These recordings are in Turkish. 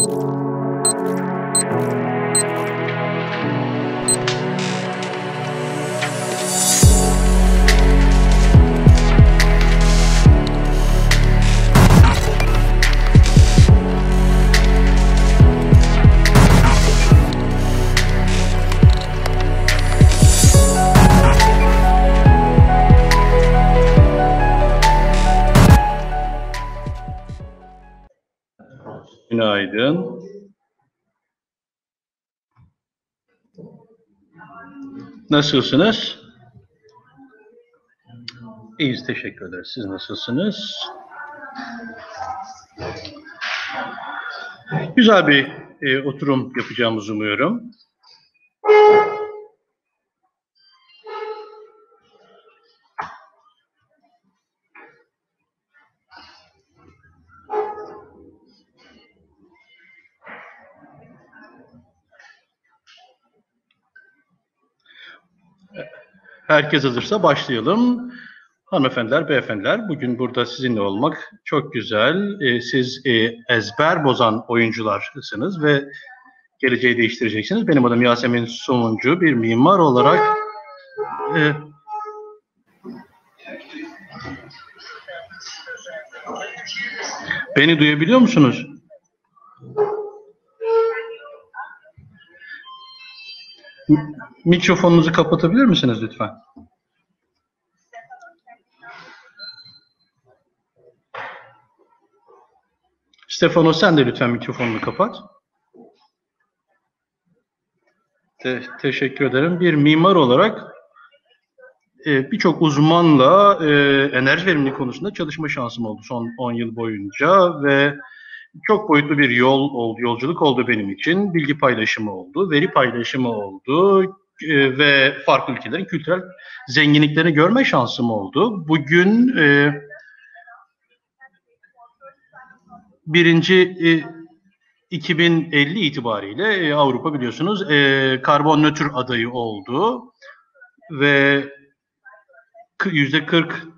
you Günaydın. Nasılsınız? İyiyiz, teşekkür ederiz. Siz nasılsınız? Güzel bir e, oturum yapacağımızı umuyorum. Herkes hazırsa başlayalım. Hanımefendiler, beyefendiler, bugün burada sizinle olmak çok güzel. Ee, siz e, ezber bozan oyuncularsınız ve geleceği değiştireceksiniz. Benim adım Yasemin Somuncu, bir mimar olarak e, beni duyabiliyor musunuz? Mikrofonunuzu kapatabilir misiniz lütfen? Stefano sen de lütfen mikrofonunu kapat. Te teşekkür ederim. Bir mimar olarak e, birçok uzmanla e, enerji verimliliği konusunda çalışma şansım oldu son 10 yıl boyunca ve çok boyutlu bir yol oldu, yolculuk oldu benim için. Bilgi paylaşımı oldu, veri paylaşımı oldu e, ve farklı ülkelerin kültürel zenginliklerini görme şansım oldu. Bugün e, birinci e, 2050 itibariyle e, Avrupa biliyorsunuz karbon nötr adayı oldu ve yüzde 40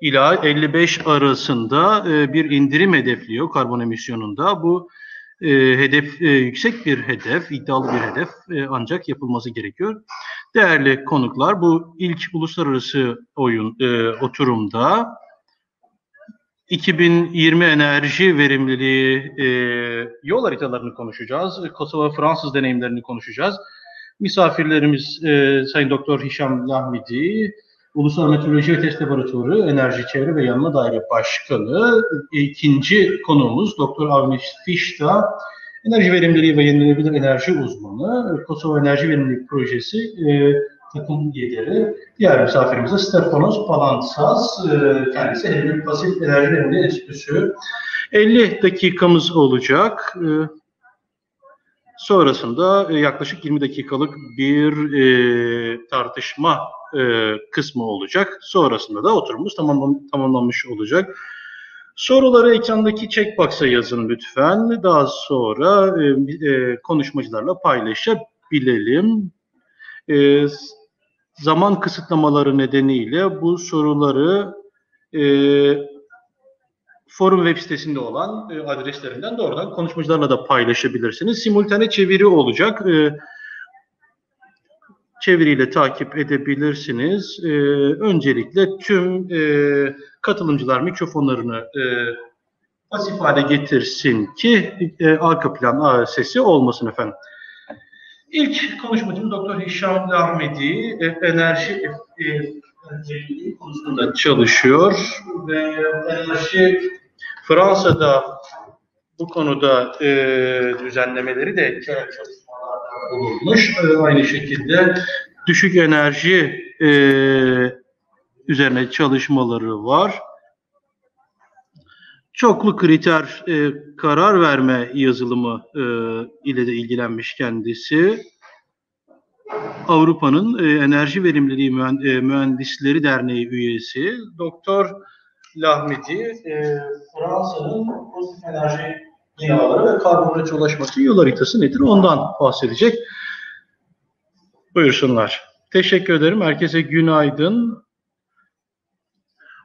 ila 55 arasında e, bir indirim hedefliyor karbon emisyonunda. Bu e, hedef e, yüksek bir hedef, iddialı bir hedef ancak yapılması gerekiyor. Değerli konuklar, bu ilk uluslararası oyun oturumda 2020 enerji verimliliği e, yol haritalarını konuşacağız. Kosova Fransız deneyimlerini konuşacağız. Misafirlerimiz e, Sayın Doktor Hişam Lahmidi, Ulusal Meteoroloji ve Test Laboratuvarı Enerji Çevre ve Yanma Daire Başkanı. İkinci konuğumuz Doktor Avni Fişta, enerji verimliliği ve yenilenebilir enerji uzmanı. Kosova Enerji Verimlilik Projesi e, takım lideri. Diğer misafirimiz de Stefanos Palantsas, e, kendisi Helmut Pasif Enerji Verimliliği Enstitüsü. 50 dakikamız olacak. E, sonrasında e, yaklaşık 20 dakikalık bir e, tartışma e, kısmı olacak. Sonrasında da oturumumuz tamam, tamamlanmış olacak. Soruları ekrandaki checkbox'a yazın lütfen. Daha sonra e, e, konuşmacılarla paylaşabilelim. E, zaman kısıtlamaları nedeniyle bu soruları forum web sitesinde olan adreslerinden doğrudan konuşmacılarla da paylaşabilirsiniz. Simultane çeviri olacak. E, çeviriyle takip edebilirsiniz. E, öncelikle tüm e, katılımcılar mikrofonlarını e, pasif hale getirsin ki e, arka plan sesi olmasın efendim. İlk konuşmacımız Doktor Hişam Ahmedi e, enerji e, konusunda çalışıyor ve enerji Fransa'da bu konuda e, düzenlemeleri de bulunmuş. E, aynı şekilde düşük enerji e, üzerine çalışmaları var. Çoklu kriter e, karar verme yazılımı e, ile de ilgilenmiş kendisi. Avrupa'nın e, Enerji Verimliliği e, Mühendisleri Derneği üyesi. Doktor Lahmidi, e, Fransa'nın pozitif enerji binaları ve karbon ulaşması yol haritası nedir ondan bahsedecek. Buyursunlar. Teşekkür ederim. Herkese günaydın.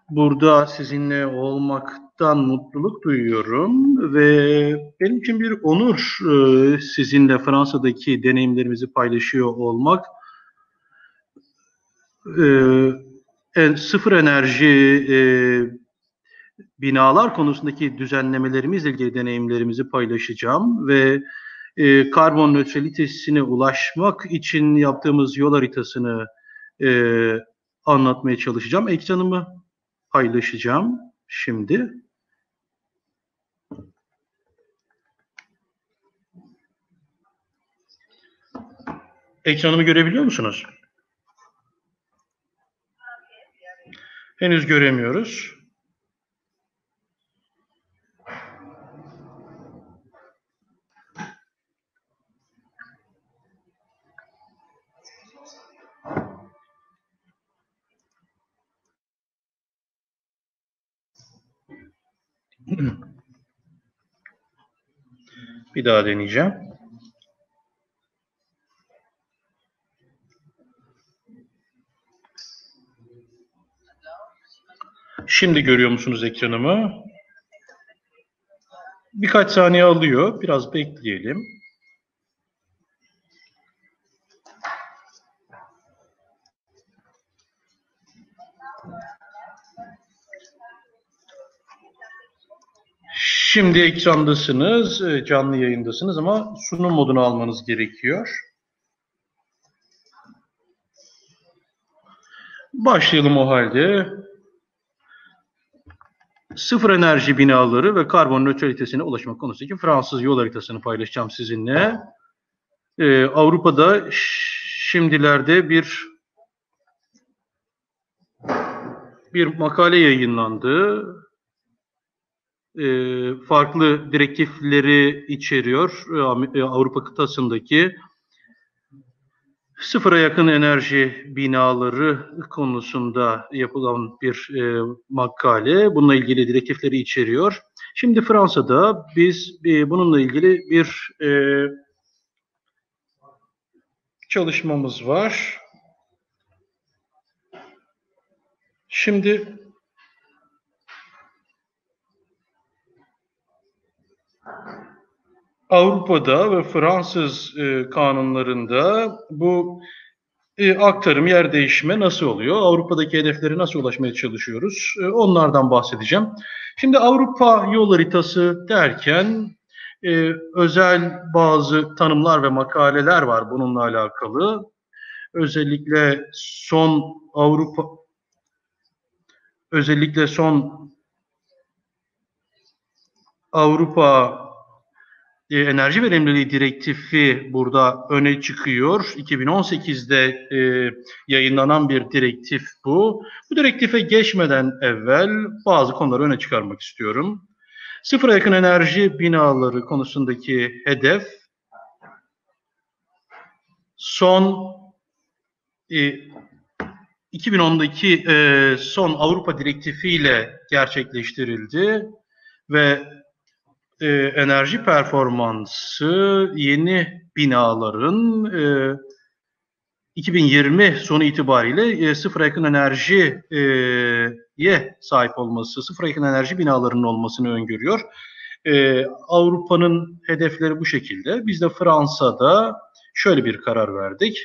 Burada sizinle olmak olmaktan mutluluk duyuyorum ve benim için bir onur e, sizinle Fransa'daki deneyimlerimizi paylaşıyor olmak. E, sıfır enerji e, binalar konusundaki düzenlemelerimizle ilgili deneyimlerimizi paylaşacağım ve e, karbon nötralitesine ulaşmak için yaptığımız yol haritasını e, anlatmaya çalışacağım. Ekranımı paylaşacağım şimdi. Ekranımı görebiliyor musunuz? Henüz göremiyoruz. Bir daha deneyeceğim. Şimdi görüyor musunuz ekranımı? Birkaç saniye alıyor. Biraz bekleyelim. Şimdi ekrandasınız, e, canlı yayındasınız ama sunum modunu almanız gerekiyor. Başlayalım o halde. Sıfır enerji binaları ve karbon nötralitesine ulaşmak konusundaki Fransız yol haritasını paylaşacağım sizinle. Ee, Avrupa'da şimdilerde bir bir makale yayınlandı farklı direktifleri içeriyor e, Avrupa kıtasındaki sıfıra yakın enerji binaları konusunda yapılan bir e, makale. Bununla ilgili direktifleri içeriyor. Şimdi Fransa'da biz e, bununla ilgili bir e, çalışmamız var. Şimdi Avrupa'da ve Fransız e, kanunlarında bu e, aktarım, yer değişme nasıl oluyor? Avrupa'daki hedeflere nasıl ulaşmaya çalışıyoruz? E, onlardan bahsedeceğim. Şimdi Avrupa yol haritası derken e, özel bazı tanımlar ve makaleler var bununla alakalı. Özellikle son Avrupa özellikle son Avrupa e, enerji verimliliği direktifi burada öne çıkıyor. 2018'de e, yayınlanan bir direktif bu. Bu direktife geçmeden evvel bazı konuları öne çıkarmak istiyorum. Sıfıra yakın enerji binaları konusundaki hedef son e, 2010'daki e, son Avrupa direktifiyle gerçekleştirildi ve e, enerji performansı yeni binaların e, 2020 sonu itibariyle e, sıfır yakın enerjiye sahip olması, sıfır yakın enerji binalarının olmasını öngörüyor. E, Avrupa'nın hedefleri bu şekilde. Biz de Fransa'da şöyle bir karar verdik.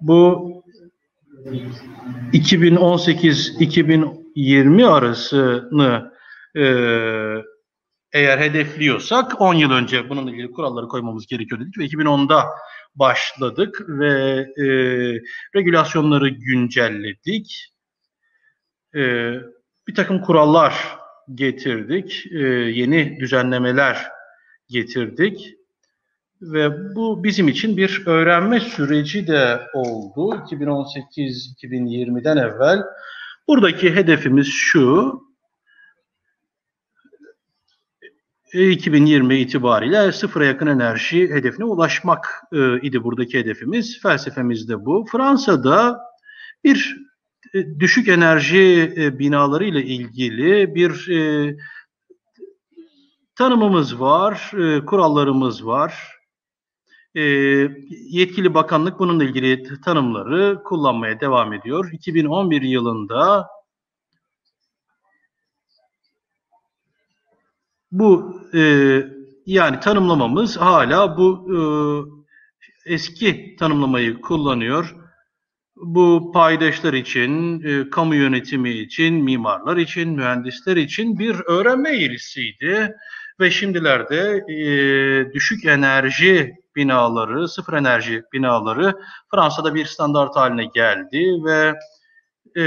Bu 2018-2020 arasını e, eğer hedefliyorsak 10 yıl önce bununla ilgili kuralları koymamız gerekiyor dedik ve 2010'da başladık ve e, regülasyonları güncelledik. E, bir takım kurallar getirdik, e, yeni düzenlemeler getirdik ve bu bizim için bir öğrenme süreci de oldu 2018-2020'den evvel. Buradaki hedefimiz şu, 2020 itibariyle sıfıra yakın enerji hedefine ulaşmak e, idi buradaki hedefimiz. Felsefemiz de bu. Fransa'da bir e, düşük enerji e, binaları ile ilgili bir e, tanımımız var, e, kurallarımız var. E, yetkili bakanlık bununla ilgili tanımları kullanmaya devam ediyor. 2011 yılında Bu e, yani tanımlamamız hala bu e, eski tanımlamayı kullanıyor. Bu paydaşlar için, e, kamu yönetimi için, mimarlar için, mühendisler için bir öğrenme eğrisiydi. Ve şimdilerde e, düşük enerji binaları, sıfır enerji binaları Fransa'da bir standart haline geldi ve e,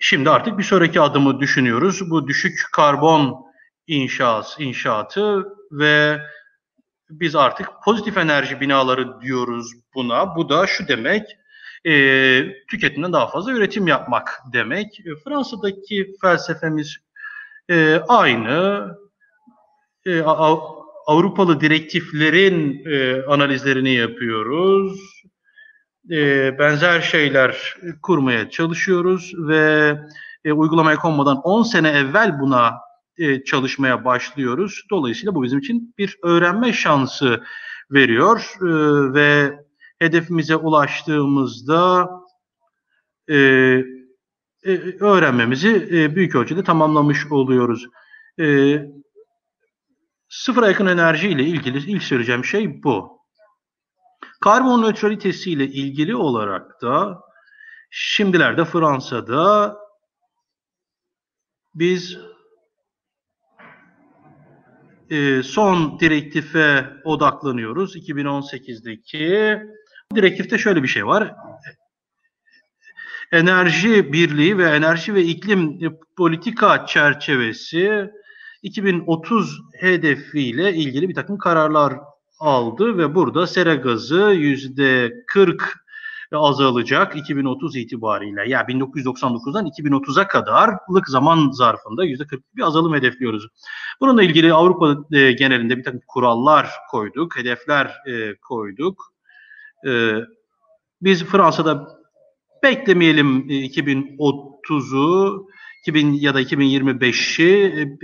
şimdi artık bir sonraki adımı düşünüyoruz. Bu düşük karbon inşaat, inşaatı ve biz artık pozitif enerji binaları diyoruz buna. Bu da şu demek, e, tüketimden daha fazla üretim yapmak demek. E, Fransa'daki felsefemiz e, aynı. E, Avrupalı direktiflerin e, analizlerini yapıyoruz. E, benzer şeyler kurmaya çalışıyoruz ve e, uygulamaya konmadan 10 sene evvel buna e, çalışmaya başlıyoruz. Dolayısıyla bu bizim için bir öğrenme şansı veriyor e, ve hedefimize ulaştığımızda e, öğrenmemizi büyük ölçüde tamamlamış oluyoruz. E, sıfıra yakın enerji ile ilgili ilk söyleyeceğim şey bu. Karbon nötralitesi ile ilgili olarak da şimdilerde Fransa'da biz e, son direktife odaklanıyoruz. 2018'deki direktifte şöyle bir şey var. Enerji Birliği ve Enerji ve İklim Politika Çerçevesi 2030 hedefiyle ilgili bir takım kararlar aldı ve burada sera gazı yüzde 40 azalacak 2030 itibariyle. Yani 1999'dan 2030'a kadarlık zaman zarfında yüzde 40 bir azalım hedefliyoruz. Bununla ilgili Avrupa e, genelinde bir takım kurallar koyduk, hedefler e, koyduk. E, biz Fransa'da beklemeyelim 2030'u, 2000 ya da 2025'i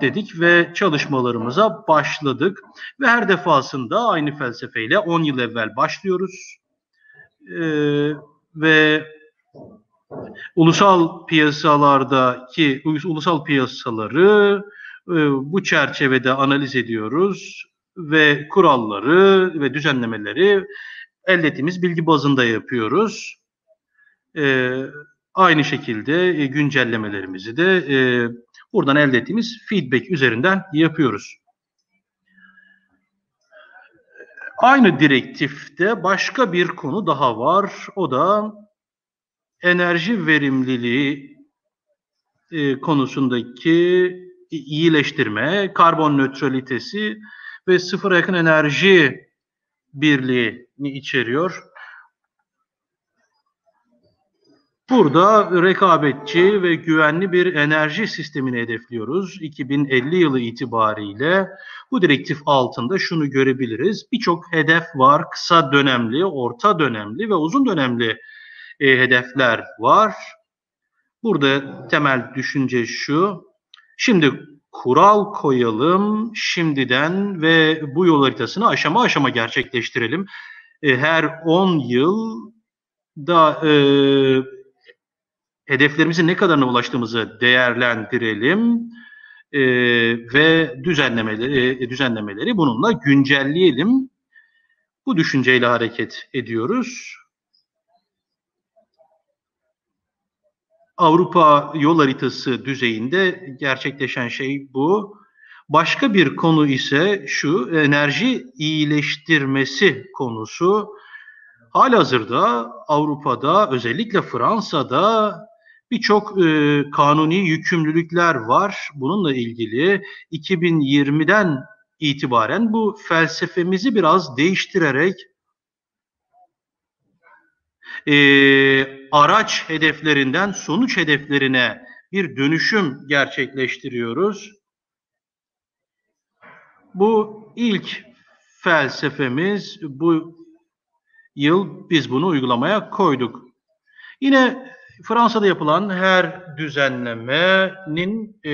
dedik ve çalışmalarımıza başladık. Ve her defasında aynı felsefeyle 10 yıl evvel başlıyoruz e, ve ulusal piyasalardaki ulusal piyasaları e, bu çerçevede analiz ediyoruz ve kuralları ve düzenlemeleri elde ettiğimiz bilgi bazında yapıyoruz. E, aynı şekilde e, güncellemelerimizi de e, buradan elde ettiğimiz feedback üzerinden yapıyoruz. Aynı direktifte başka bir konu daha var. O da enerji verimliliği e, konusundaki iyileştirme, karbon nötralitesi ve sıfır yakın enerji birliğini içeriyor. Burada rekabetçi ve güvenli bir enerji sistemini hedefliyoruz. 2050 yılı itibariyle bu direktif altında şunu görebiliriz. Birçok hedef var. Kısa dönemli, orta dönemli ve uzun dönemli e, hedefler var. Burada temel düşünce şu. Şimdi kural koyalım şimdiden ve bu yol haritasını aşama aşama gerçekleştirelim. E, her 10 yıl da e, hedeflerimizin ne kadarına ulaştığımızı değerlendirelim e, ve düzenlemeleri, e, düzenlemeleri bununla güncelleyelim. Bu düşünceyle hareket ediyoruz. Avrupa yol haritası düzeyinde gerçekleşen şey bu. Başka bir konu ise şu enerji iyileştirmesi konusu. Halihazırda Avrupa'da özellikle Fransa'da birçok e, kanuni yükümlülükler var. Bununla ilgili 2020'den itibaren bu felsefemizi biraz değiştirerek e, araç hedeflerinden sonuç hedeflerine bir dönüşüm gerçekleştiriyoruz. Bu ilk felsefemiz bu yıl biz bunu uygulamaya koyduk. Yine Fransa'da yapılan her düzenlemenin e,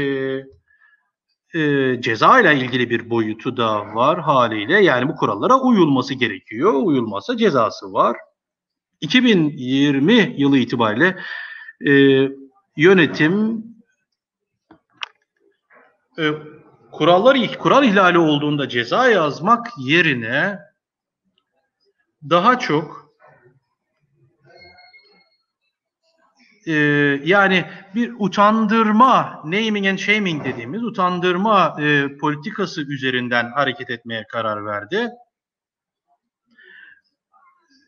e, ceza ile ilgili bir boyutu da var haliyle. Yani bu kurallara uyulması gerekiyor. Uyulmazsa cezası var. 2020 yılı itibariyle e, yönetim e, kurallar kural ihlali olduğunda ceza yazmak yerine daha çok e, yani bir utandırma, naming and shaming dediğimiz utandırma e, politikası üzerinden hareket etmeye karar verdi.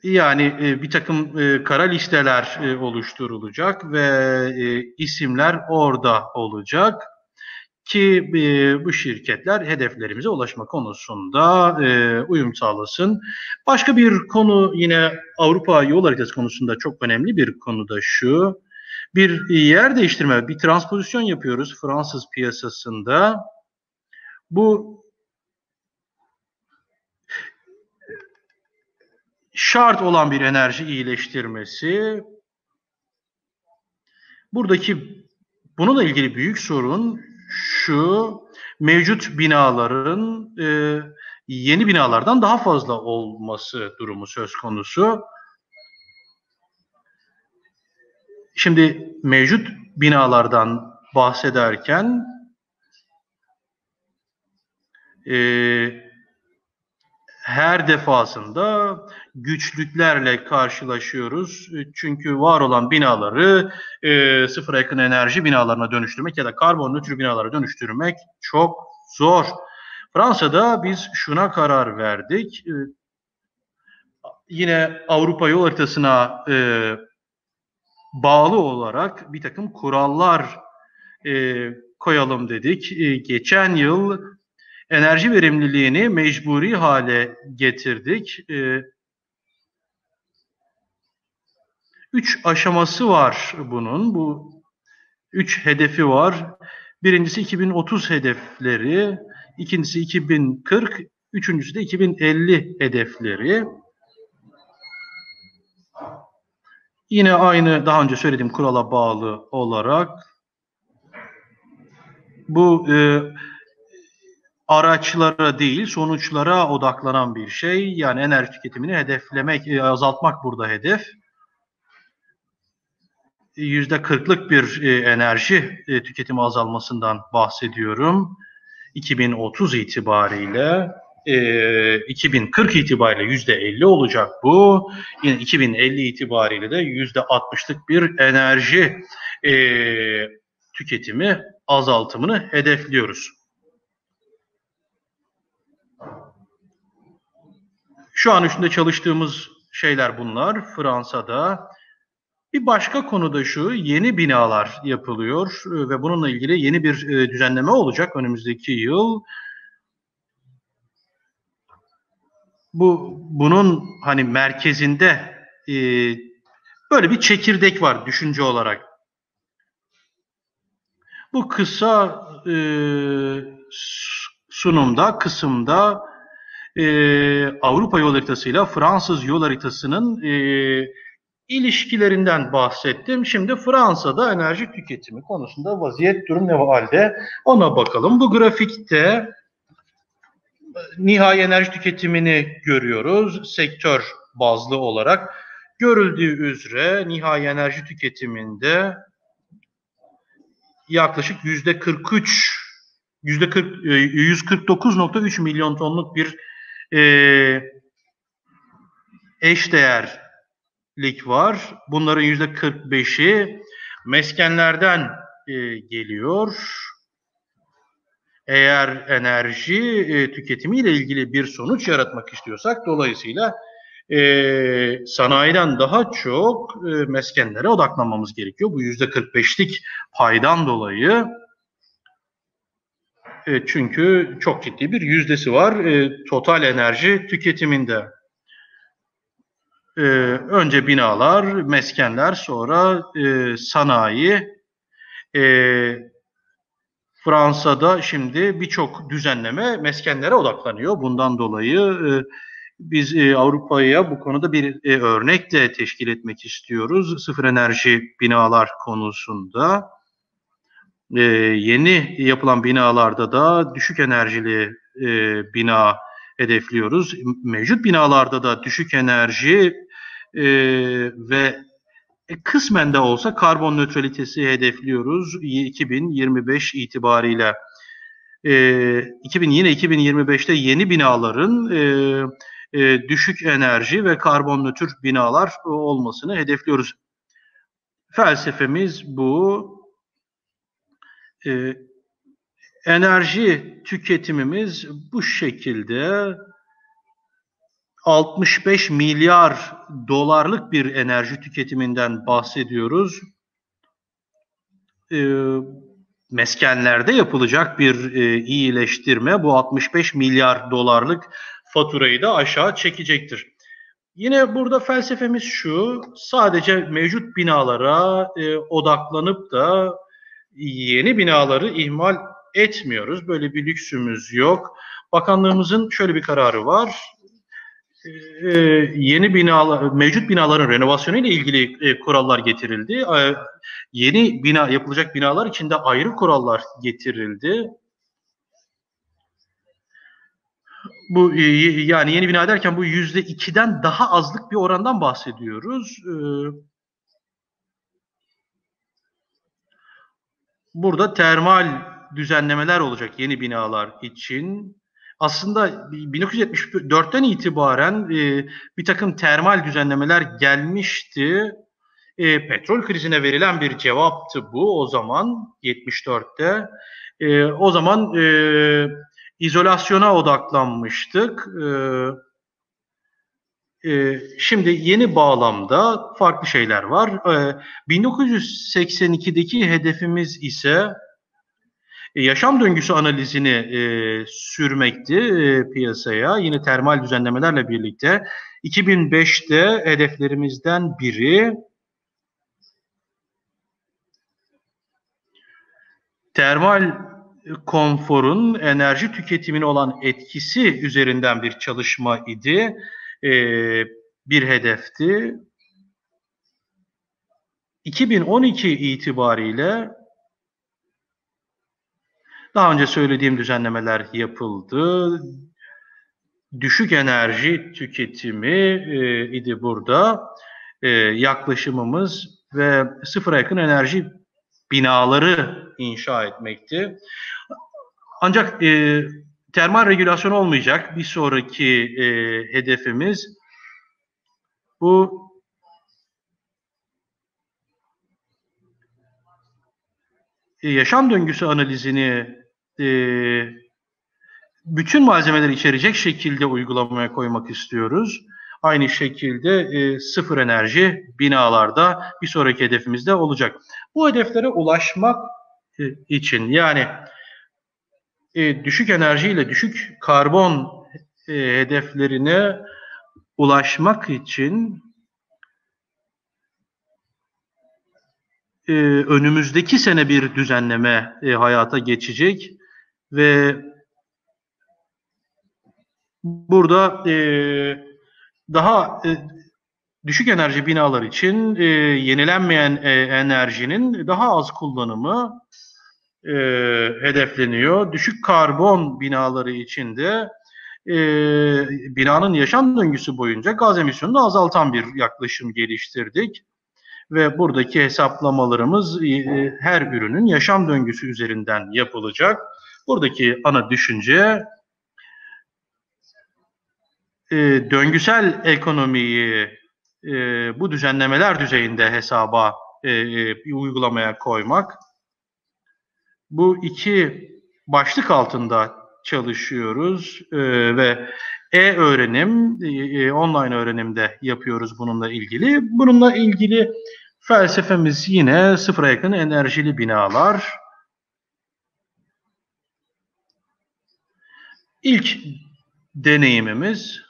Yani e, bir takım e, kara listeler e, oluşturulacak ve e, isimler orada olacak ki e, bu şirketler hedeflerimize ulaşma konusunda e, uyum sağlasın. Başka bir konu yine Avrupa yol haritası konusunda çok önemli bir konu da şu. Bir yer değiştirme, bir transpozisyon yapıyoruz Fransız piyasasında. Bu şart olan bir enerji iyileştirmesi. Buradaki bununla ilgili büyük sorun şu, mevcut binaların e, yeni binalardan daha fazla olması durumu söz konusu. Şimdi mevcut binalardan bahsederken e, her defasında güçlüklerle karşılaşıyoruz. Çünkü var olan binaları e, sıfıra yakın enerji binalarına dönüştürmek ya da karbon nötr binalara dönüştürmek çok zor. Fransa'da biz şuna karar verdik. E, yine Avrupa yol haritasına e, bağlı olarak bir takım kurallar e, koyalım dedik. E, geçen yıl enerji verimliliğini mecburi hale getirdik. E, üç aşaması var bunun. Bu üç hedefi var. Birincisi 2030 hedefleri, ikincisi 2040, üçüncüsü de 2050 hedefleri. Yine aynı daha önce söylediğim kurala bağlı olarak bu e, araçlara değil sonuçlara odaklanan bir şey. Yani enerji tüketimini hedeflemek, e, azaltmak burada hedef. Yüzde kırklık bir e, enerji e, tüketimi azalmasından bahsediyorum. 2030 itibariyle 2040 itibariyle yüzde 50 olacak bu. Yine 2050 itibariyle de yüzde 60'lık bir enerji tüketimi azaltımını hedefliyoruz. Şu an üstünde çalıştığımız şeyler bunlar. Fransa'da. Bir başka konu da şu, yeni binalar yapılıyor ve bununla ilgili yeni bir e, düzenleme olacak önümüzdeki yıl. Bu bunun hani merkezinde e, böyle bir çekirdek var düşünce olarak. Bu kısa e, sunumda, kısımda e, Avrupa yol haritasıyla Fransız yol haritasının e, ilişkilerinden bahsettim. Şimdi Fransa'da enerji tüketimi konusunda vaziyet durum ne halde ona bakalım. Bu grafikte nihai enerji tüketimini görüyoruz sektör bazlı olarak. Görüldüğü üzere nihai enerji tüketiminde yaklaşık yüzde 43 yüzde 40 149.3 milyon tonluk bir e, eşdeğerlik var. Bunların yüzde 45'i meskenlerden e, geliyor. Eğer enerji e, tüketimiyle ilgili bir sonuç yaratmak istiyorsak dolayısıyla e, sanayiden daha çok e, meskenlere odaklanmamız gerekiyor. Bu yüzde 45'lik paydan dolayı e, çünkü çok ciddi bir yüzdesi var e, total enerji tüketiminde. E, önce binalar, meskenler, sonra e, sanayi. E, Fransa'da şimdi birçok düzenleme meskenlere odaklanıyor. Bundan dolayı e, biz e, Avrupa'ya bu konuda bir e, örnek de teşkil etmek istiyoruz. Sıfır enerji binalar konusunda e, yeni yapılan binalarda da düşük enerjili e, bina hedefliyoruz. Mevcut binalarda da düşük enerji e, ve kısmen de olsa karbon nötralitesi hedefliyoruz 2025 itibariyle. e, 2000 yine 2025'te yeni binaların e, e, düşük enerji ve karbon nötr binalar olmasını hedefliyoruz. Felsefemiz bu. E, enerji tüketimimiz bu şekilde 65 milyar dolarlık bir enerji tüketiminden bahsediyoruz. Ee, meskenlerde yapılacak bir e, iyileştirme bu 65 milyar dolarlık faturayı da aşağı çekecektir. Yine burada felsefemiz şu, sadece mevcut binalara e, odaklanıp da yeni binaları ihmal etmiyoruz. Böyle bir lüksümüz yok. Bakanlığımızın şöyle bir kararı var. Ee, yeni binalar, mevcut binaların renovasyonu ile ilgili e, kurallar getirildi. E, yeni bina yapılacak binalar için de ayrı kurallar getirildi. Bu e, yani yeni bina derken bu yüzde ikiden daha azlık bir orandan bahsediyoruz. E, burada termal düzenlemeler olacak yeni binalar için aslında 1974'ten itibaren e, bir takım termal düzenlemeler gelmişti. E, petrol krizine verilen bir cevaptı bu o zaman 74'te. E, o zaman e, izolasyona odaklanmıştık. E, e, şimdi yeni bağlamda farklı şeyler var. E, 1982'deki hedefimiz ise yaşam döngüsü analizini e, sürmekti e, piyasaya. Yine termal düzenlemelerle birlikte. 2005'te hedeflerimizden biri termal konforun enerji tüketimine olan etkisi üzerinden bir çalışma idi. E, bir hedefti. 2012 itibariyle daha önce söylediğim düzenlemeler yapıldı. Düşük enerji tüketimi e, idi burada e, yaklaşımımız ve sıfıra yakın enerji binaları inşa etmekti. Ancak e, termal regülasyon olmayacak. Bir sonraki e, hedefimiz bu yaşam döngüsü analizini e, bütün malzemeleri içerecek şekilde uygulamaya koymak istiyoruz. Aynı şekilde e, sıfır enerji binalarda bir sonraki hedefimizde olacak. Bu hedeflere ulaşmak e, için yani e, düşük enerjiyle düşük karbon e, hedeflerine ulaşmak için e, önümüzdeki sene bir düzenleme e, hayata geçecek ve burada e, daha e, düşük enerji binalar için e, yenilenmeyen e, enerjinin daha az kullanımı e, hedefleniyor. Düşük karbon binaları için de e, binanın yaşam döngüsü boyunca gaz emisyonunu azaltan bir yaklaşım geliştirdik ve buradaki hesaplamalarımız e, her ürünün yaşam döngüsü üzerinden yapılacak. Buradaki ana düşünce e, döngüsel ekonomiyi e, bu düzenlemeler düzeyinde hesaba bir uygulamaya koymak. Bu iki başlık altında çalışıyoruz ve e-öğrenim, online öğrenimde yapıyoruz bununla ilgili. Bununla ilgili Felsefemiz yine sıfıra yakın enerjili binalar. İlk deneyimimiz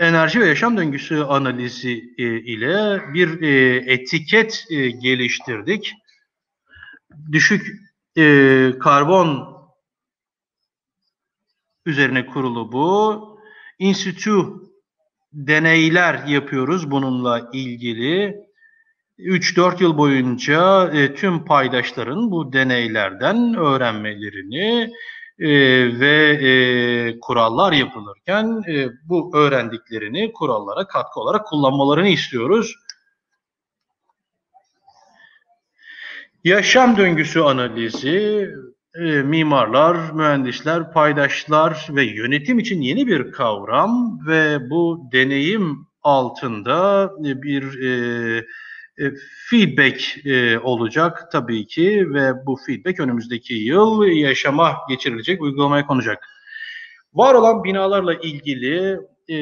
enerji ve yaşam döngüsü analizi e, ile bir e, etiket e, geliştirdik. Düşük karbon üzerine kurulu bu. Institute deneyler yapıyoruz bununla ilgili. 3-4 yıl boyunca tüm paydaşların bu deneylerden öğrenmelerini e, ve e, kurallar yapılırken e, bu öğrendiklerini kurallara katkı olarak kullanmalarını istiyoruz. Yaşam döngüsü analizi e, mimarlar, mühendisler, paydaşlar ve yönetim için yeni bir kavram ve bu deneyim altında bir e, feedback e, olacak tabii ki ve bu feedback önümüzdeki yıl yaşama geçirilecek, uygulamaya konacak. Var olan binalarla ilgili e,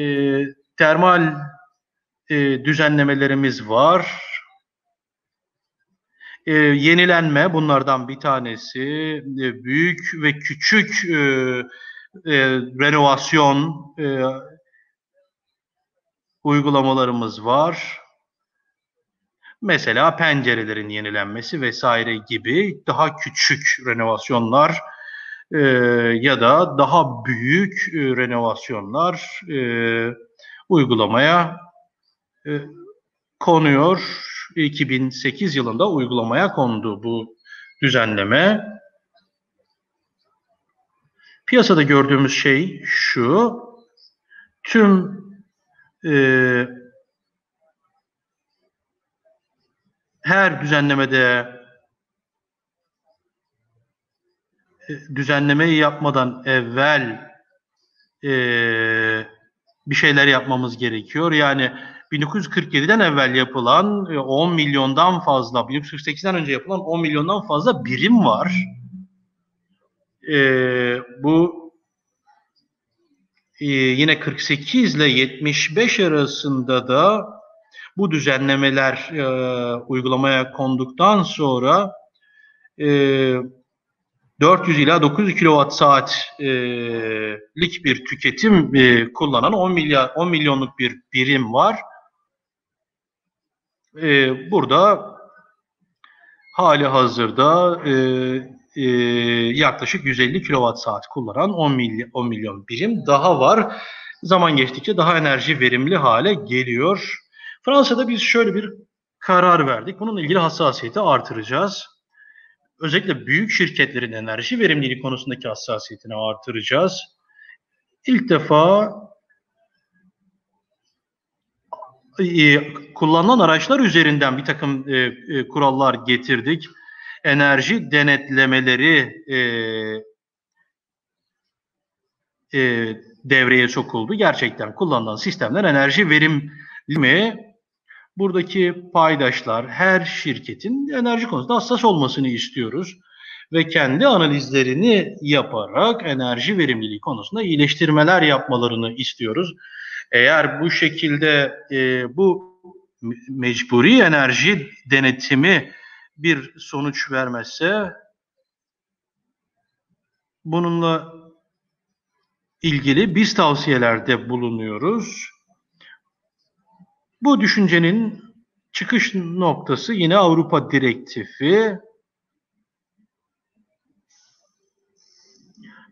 termal e, düzenlemelerimiz var. E, yenilenme bunlardan bir tanesi. E, büyük ve küçük e, e, renovasyon e, uygulamalarımız var. Mesela pencerelerin yenilenmesi vesaire gibi daha küçük renovasyonlar e, ya da daha büyük e, renovasyonlar e, uygulamaya e, konuyor. 2008 yılında uygulamaya kondu bu düzenleme. Piyasada gördüğümüz şey şu, tüm e, her düzenlemede e, düzenlemeyi yapmadan evvel e, bir şeyler yapmamız gerekiyor. Yani 1947'den evvel yapılan 10 e, milyondan fazla, 1948'den önce yapılan 10 milyondan fazla birim var. E, bu e, yine 48 ile 75 arasında da bu düzenlemeler e, uygulamaya konduktan sonra e, 400 ila 900 kilowatt saatlik bir tüketim e, kullanan 10 milyar 10 milyonluk bir birim var. E, burada hali hazırda e, e, yaklaşık 150 kilowatt saat kullanan 10 milyon, 10 milyon birim daha var. Zaman geçtikçe daha enerji verimli hale geliyor. Fransa'da biz şöyle bir karar verdik. Bununla ilgili hassasiyeti artıracağız. Özellikle büyük şirketlerin enerji verimliliği konusundaki hassasiyetini artıracağız. İlk defa e, kullanılan araçlar üzerinden bir takım e, e, kurallar getirdik. Enerji denetlemeleri devreye sokuldu. Gerçekten kullanılan sistemler enerji verimli mi? Buradaki paydaşlar, her şirketin enerji konusunda hassas olmasını istiyoruz ve kendi analizlerini yaparak enerji verimliliği konusunda iyileştirmeler yapmalarını istiyoruz. Eğer bu şekilde e, bu mecburi enerji denetimi bir sonuç vermezse bununla ilgili biz tavsiyelerde bulunuyoruz. Bu düşüncenin çıkış noktası yine Avrupa Direktifi.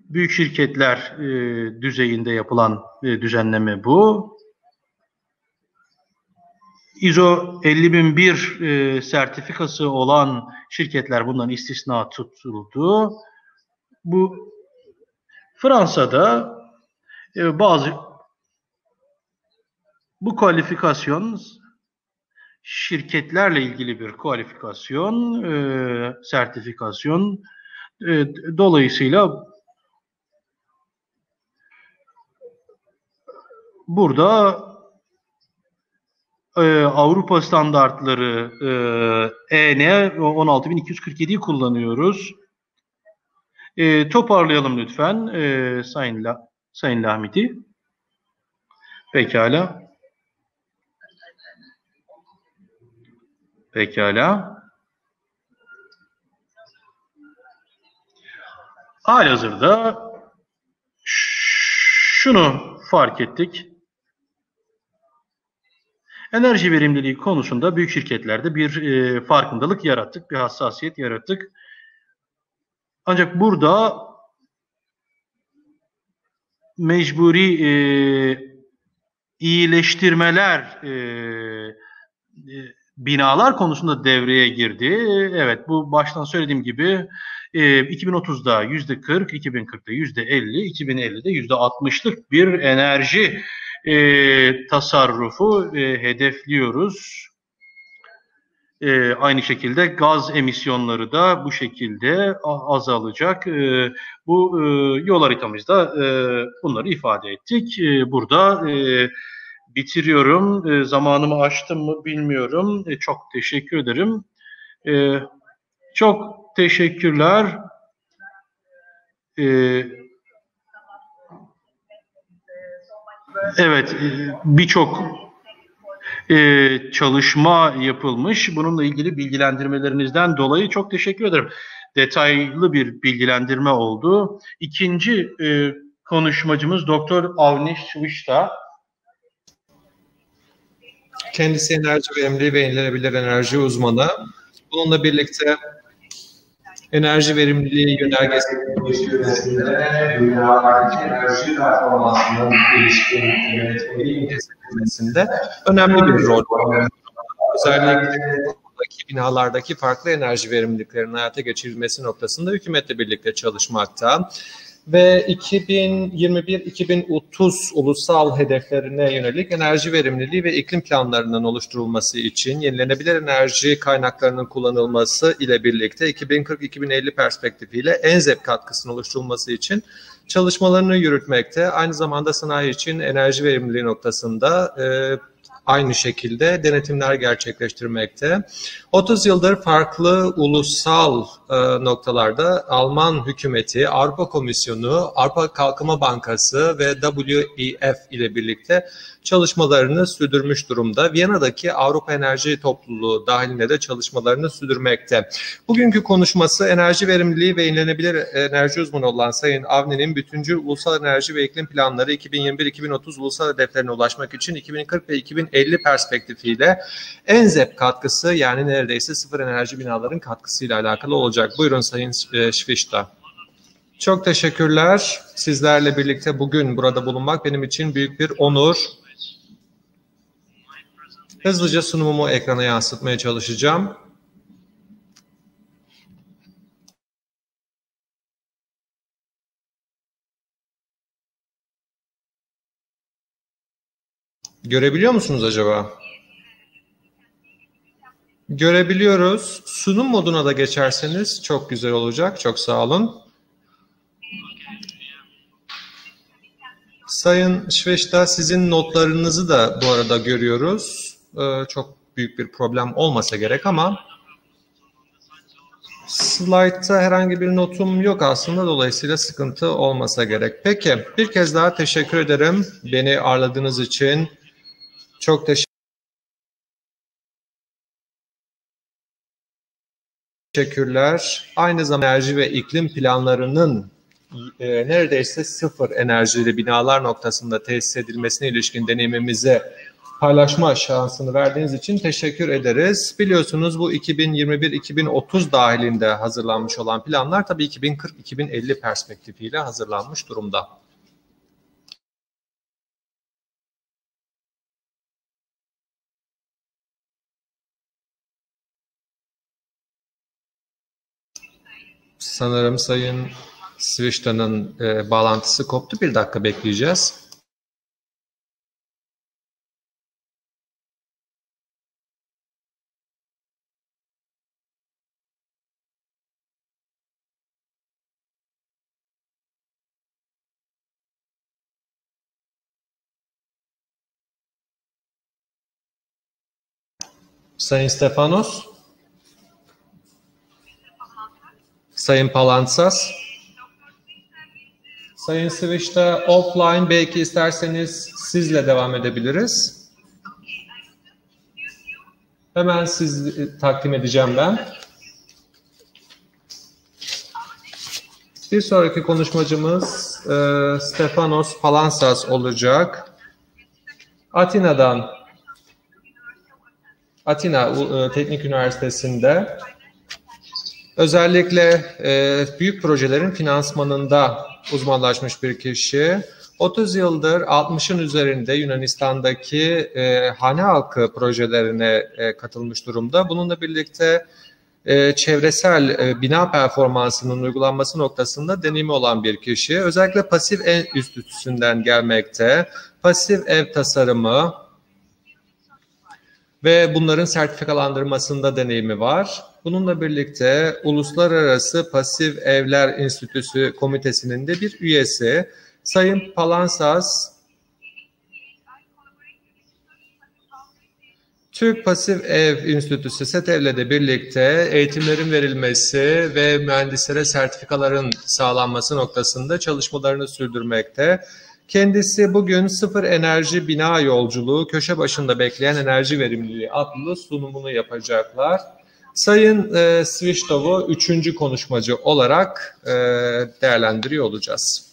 Büyük şirketler e, düzeyinde yapılan e, düzenleme bu. ISO 50001 e, sertifikası olan şirketler bundan istisna tutuldu. Bu Fransa'da e, bazı bu kualifikasyon şirketlerle ilgili bir kualifikasyon, e, sertifikasyon. E, dolayısıyla burada e, Avrupa standartları e, EN 16247'yi kullanıyoruz. E, toparlayalım lütfen e, Sayın, La, Sayın Lahmidi. Pekala. Pekala. Halihazırda şunu fark ettik. Enerji verimliliği konusunda büyük şirketlerde bir e, farkındalık yarattık, bir hassasiyet yarattık. Ancak burada mecburi e, iyileştirmeler e, e, binalar konusunda devreye girdi. Evet bu baştan söylediğim gibi 2030'da yüzde 40, 2040'da yüzde 50, 2050'de yüzde 60'lık bir enerji e, tasarrufu e, hedefliyoruz. E, aynı şekilde gaz emisyonları da bu şekilde azalacak. Bu e, yol haritamızda bunları ifade ettik. Burada e, bitiriyorum. E, zamanımı aştım mı bilmiyorum. E, çok teşekkür ederim. E, çok teşekkürler. E, evet, e, birçok e, çalışma yapılmış. Bununla ilgili bilgilendirmelerinizden dolayı çok teşekkür ederim. Detaylı bir bilgilendirme oldu. İkinci e, konuşmacımız Doktor Avnish Vişta. Kendisi enerji verimliliği ve yenilenebilir enerji uzmanı. Bununla birlikte enerji verimliliği yönergesi yönetiminde enerji performansının ilişkin önemli bir rol var. Özellikle binalardaki farklı enerji verimliliklerinin hayata geçirilmesi noktasında hükümetle birlikte çalışmakta ve 2021-2030 ulusal hedeflerine yönelik enerji verimliliği ve iklim planlarının oluşturulması için yenilenebilir enerji kaynaklarının kullanılması ile birlikte 2040-2050 perspektifiyle ENZEP katkısının oluşturulması için çalışmalarını yürütmekte. Aynı zamanda sanayi için enerji verimliliği noktasında e, aynı şekilde denetimler gerçekleştirmekte. 30 yıldır farklı ulusal e, noktalarda Alman hükümeti, Avrupa Komisyonu, Avrupa Kalkınma Bankası ve WEF ile birlikte çalışmalarını sürdürmüş durumda. Viyana'daki Avrupa Enerji Topluluğu dahilinde de çalışmalarını sürdürmekte. Bugünkü konuşması enerji verimliliği ve yenilenebilir enerji uzmanı olan Sayın Avni'nin bütüncül ulusal enerji ve iklim planları 2021-2030 ulusal hedeflerine ulaşmak için 2040 ve 2050 perspektifiyle ENZEP katkısı yani neredeyse sıfır enerji binaların katkısıyla alakalı olacak. Buyurun Sayın Şvişta. Çok teşekkürler. Sizlerle birlikte bugün burada bulunmak benim için büyük bir onur. Hızlıca sunumumu ekrana yansıtmaya çalışacağım. Görebiliyor musunuz acaba? Görebiliyoruz. Sunum moduna da geçerseniz çok güzel olacak. Çok sağ olun. Sayın Şveşta sizin notlarınızı da bu arada görüyoruz. Ee, çok büyük bir problem olmasa gerek ama slaytta herhangi bir notum yok aslında dolayısıyla sıkıntı olmasa gerek. Peki bir kez daha teşekkür ederim beni ağırladığınız için. Çok teşekkür Teşekkürler. Aynı zamanda enerji ve iklim planlarının e, neredeyse sıfır enerjili binalar noktasında tesis edilmesine ilişkin deneyimimize paylaşma şansını verdiğiniz için teşekkür ederiz. Biliyorsunuz bu 2021-2030 dahilinde hazırlanmış olan planlar tabii 2040-2050 perspektifiyle hazırlanmış durumda. Sanırım Sayın Swishton'ın e, bağlantısı koptu. Bir dakika bekleyeceğiz. Sayın Stefanos. Sayın Palantsas. Sayın Switch'te offline belki isterseniz sizle devam edebiliriz. Hemen siz takdim edeceğim ben. Bir sonraki konuşmacımız e, Stefanos Palansas olacak. Atina'dan, Atina e, Teknik Üniversitesi'nde Özellikle e, büyük projelerin finansmanında uzmanlaşmış bir kişi. 30 yıldır 60'ın üzerinde Yunanistan'daki e, hane halkı projelerine e, katılmış durumda. Bununla birlikte e, çevresel e, bina performansının uygulanması noktasında deneyimi olan bir kişi. Özellikle pasif ev üstüsünden gelmekte. Pasif ev tasarımı, ve bunların sertifikalandırmasında deneyimi var. Bununla birlikte Uluslararası Pasif Evler Enstitüsü Komitesi'nin de bir üyesi. Sayın Palansas, Türk Pasif Ev Enstitüsü SETEV'le de birlikte eğitimlerin verilmesi ve mühendislere sertifikaların sağlanması noktasında çalışmalarını sürdürmekte. Kendisi bugün Sıfır Enerji Bina Yolculuğu Köşe Başında Bekleyen Enerji Verimliliği adlı sunumunu yapacaklar. Sayın e, Sviştov'u üçüncü konuşmacı olarak e, değerlendiriyor olacağız.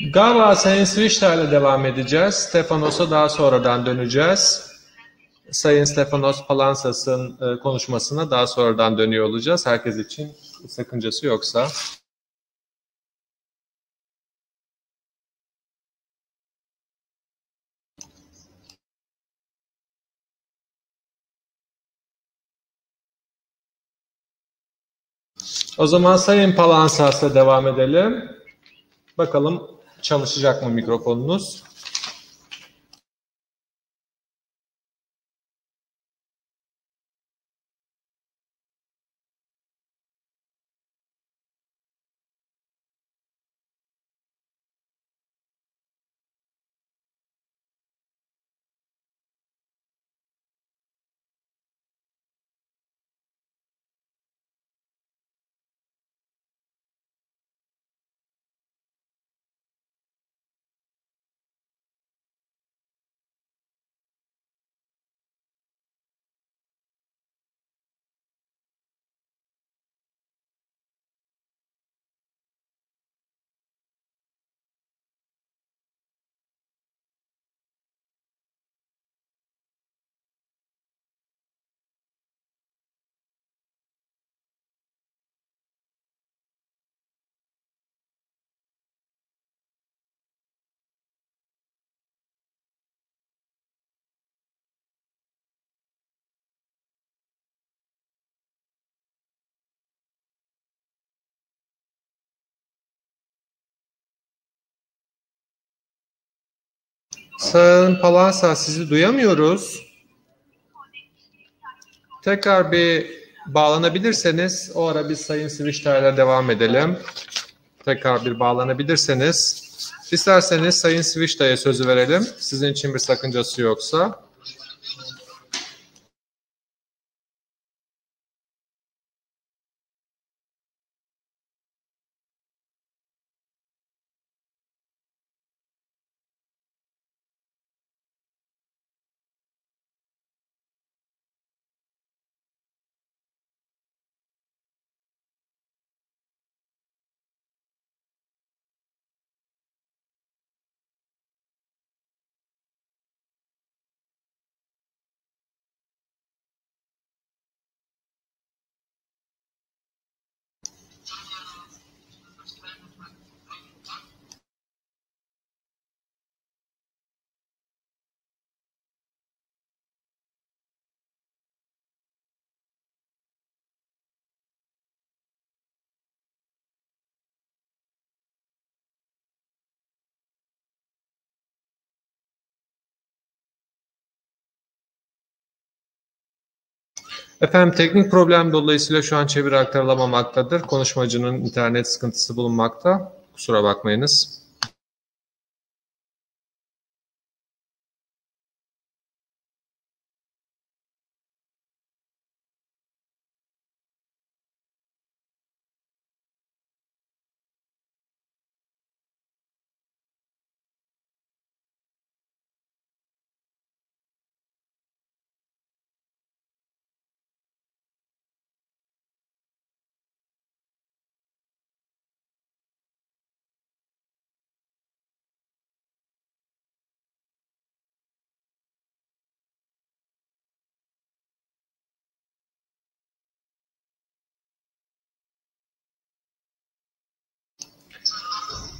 Galiba Sayın Swishta devam edeceğiz. Stefanos'a daha sonradan döneceğiz. Sayın Stefanos Palansas'ın e, konuşmasına daha sonradan dönüyor olacağız. Herkes için sakıncası yoksa. O zaman Sayın Palansas'la devam edelim. Bakalım çalışacak mı mikrofonunuz? Sayın Palansa sizi duyamıyoruz. Tekrar bir bağlanabilirseniz o ara biz Sayın Switch'lerle devam edelim. Tekrar bir bağlanabilirseniz. İsterseniz Sayın Switch'e sözü verelim. Sizin için bir sakıncası yoksa. Efendim teknik problem dolayısıyla şu an çeviri aktarılamamaktadır. Konuşmacının internet sıkıntısı bulunmakta. Kusura bakmayınız.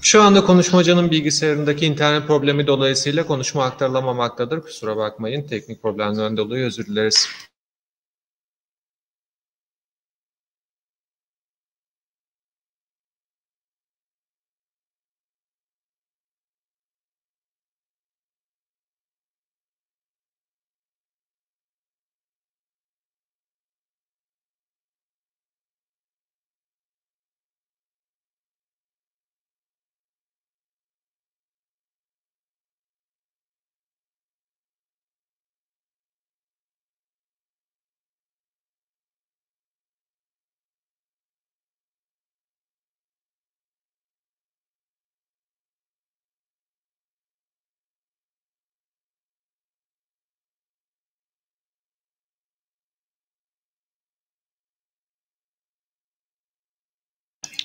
Şu anda konuşmacının bilgisayarındaki internet problemi dolayısıyla konuşma aktarılamamaktadır. Kusura bakmayın. Teknik problemlerden dolayı özür dileriz.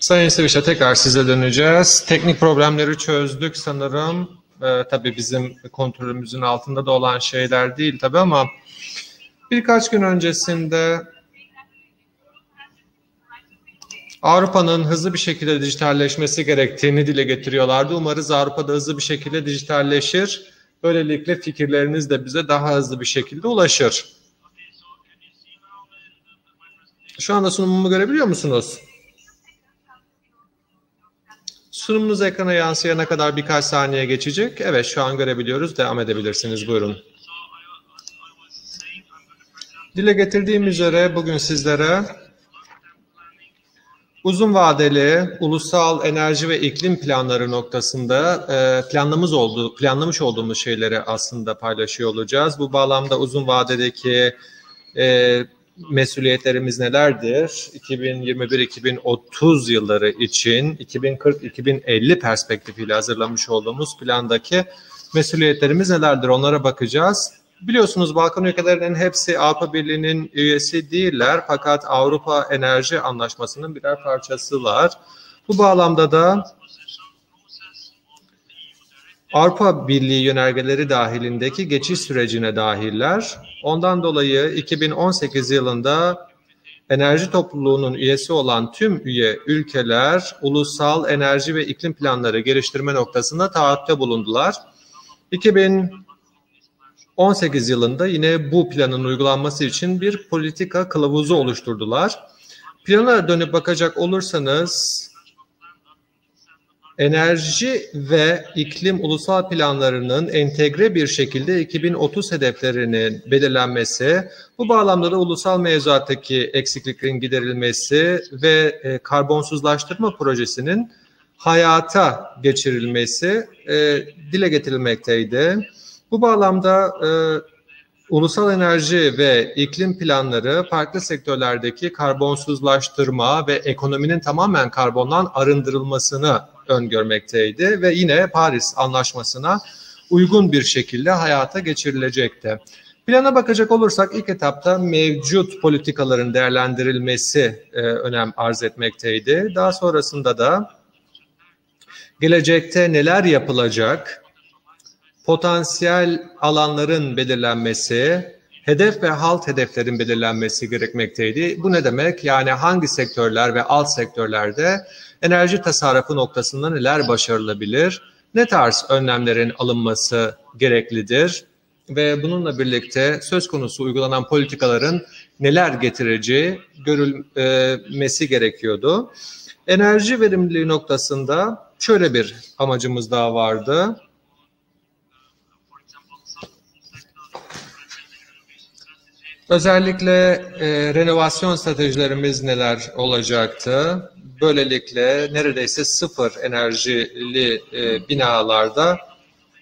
Sayın Seviş'e tekrar size döneceğiz. Teknik problemleri çözdük sanırım. Ee, tabii bizim kontrolümüzün altında da olan şeyler değil tabii ama birkaç gün öncesinde Avrupa'nın hızlı bir şekilde dijitalleşmesi gerektiğini dile getiriyorlardı. Umarız Avrupa'da hızlı bir şekilde dijitalleşir. Böylelikle fikirleriniz de bize daha hızlı bir şekilde ulaşır. Şu anda sunumumu görebiliyor musunuz? Sunumunuz ekrana yansıyana kadar birkaç saniye geçecek. Evet şu an görebiliyoruz. Devam edebilirsiniz. Buyurun. Dile getirdiğim üzere bugün sizlere uzun vadeli ulusal enerji ve iklim planları noktasında e, planlamış olduğu planlamış olduğumuz şeyleri aslında paylaşıyor olacağız. Bu bağlamda uzun vadedeki e, mesuliyetlerimiz nelerdir? 2021-2030 yılları için 2040-2050 perspektifiyle hazırlamış olduğumuz plandaki mesuliyetlerimiz nelerdir? Onlara bakacağız. Biliyorsunuz Balkan ülkelerinin hepsi Avrupa Birliği'nin üyesi değiller fakat Avrupa Enerji Anlaşması'nın birer parçasılar. Bu bağlamda da Avrupa Birliği yönergeleri dahilindeki geçiş sürecine dahiller. Ondan dolayı 2018 yılında enerji topluluğunun üyesi olan tüm üye ülkeler ulusal enerji ve iklim planları geliştirme noktasında taahhütte bulundular. 2018 yılında yine bu planın uygulanması için bir politika kılavuzu oluşturdular. Plana dönüp bakacak olursanız enerji ve iklim ulusal planlarının entegre bir şekilde 2030 hedeflerinin belirlenmesi, bu bağlamda da ulusal mevzuattaki eksikliklerin giderilmesi ve e, karbonsuzlaştırma projesinin hayata geçirilmesi e, dile getirilmekteydi. Bu bağlamda e, ulusal enerji ve iklim planları farklı sektörlerdeki karbonsuzlaştırma ve ekonominin tamamen karbondan arındırılmasını öngörmekteydi ve yine Paris Anlaşması'na uygun bir şekilde hayata geçirilecekti. Plana bakacak olursak ilk etapta mevcut politikaların değerlendirilmesi e, önem arz etmekteydi. Daha sonrasında da gelecekte neler yapılacak, potansiyel alanların belirlenmesi, hedef ve halt hedeflerin belirlenmesi gerekmekteydi. Bu ne demek? Yani hangi sektörler ve alt sektörlerde enerji tasarrufu noktasında neler başarılabilir? Ne tarz önlemlerin alınması gereklidir? Ve bununla birlikte söz konusu uygulanan politikaların neler getireceği görülmesi gerekiyordu. Enerji verimliliği noktasında şöyle bir amacımız daha vardı. Özellikle e, renovasyon stratejilerimiz neler olacaktı? Böylelikle neredeyse sıfır enerjili e, binalarda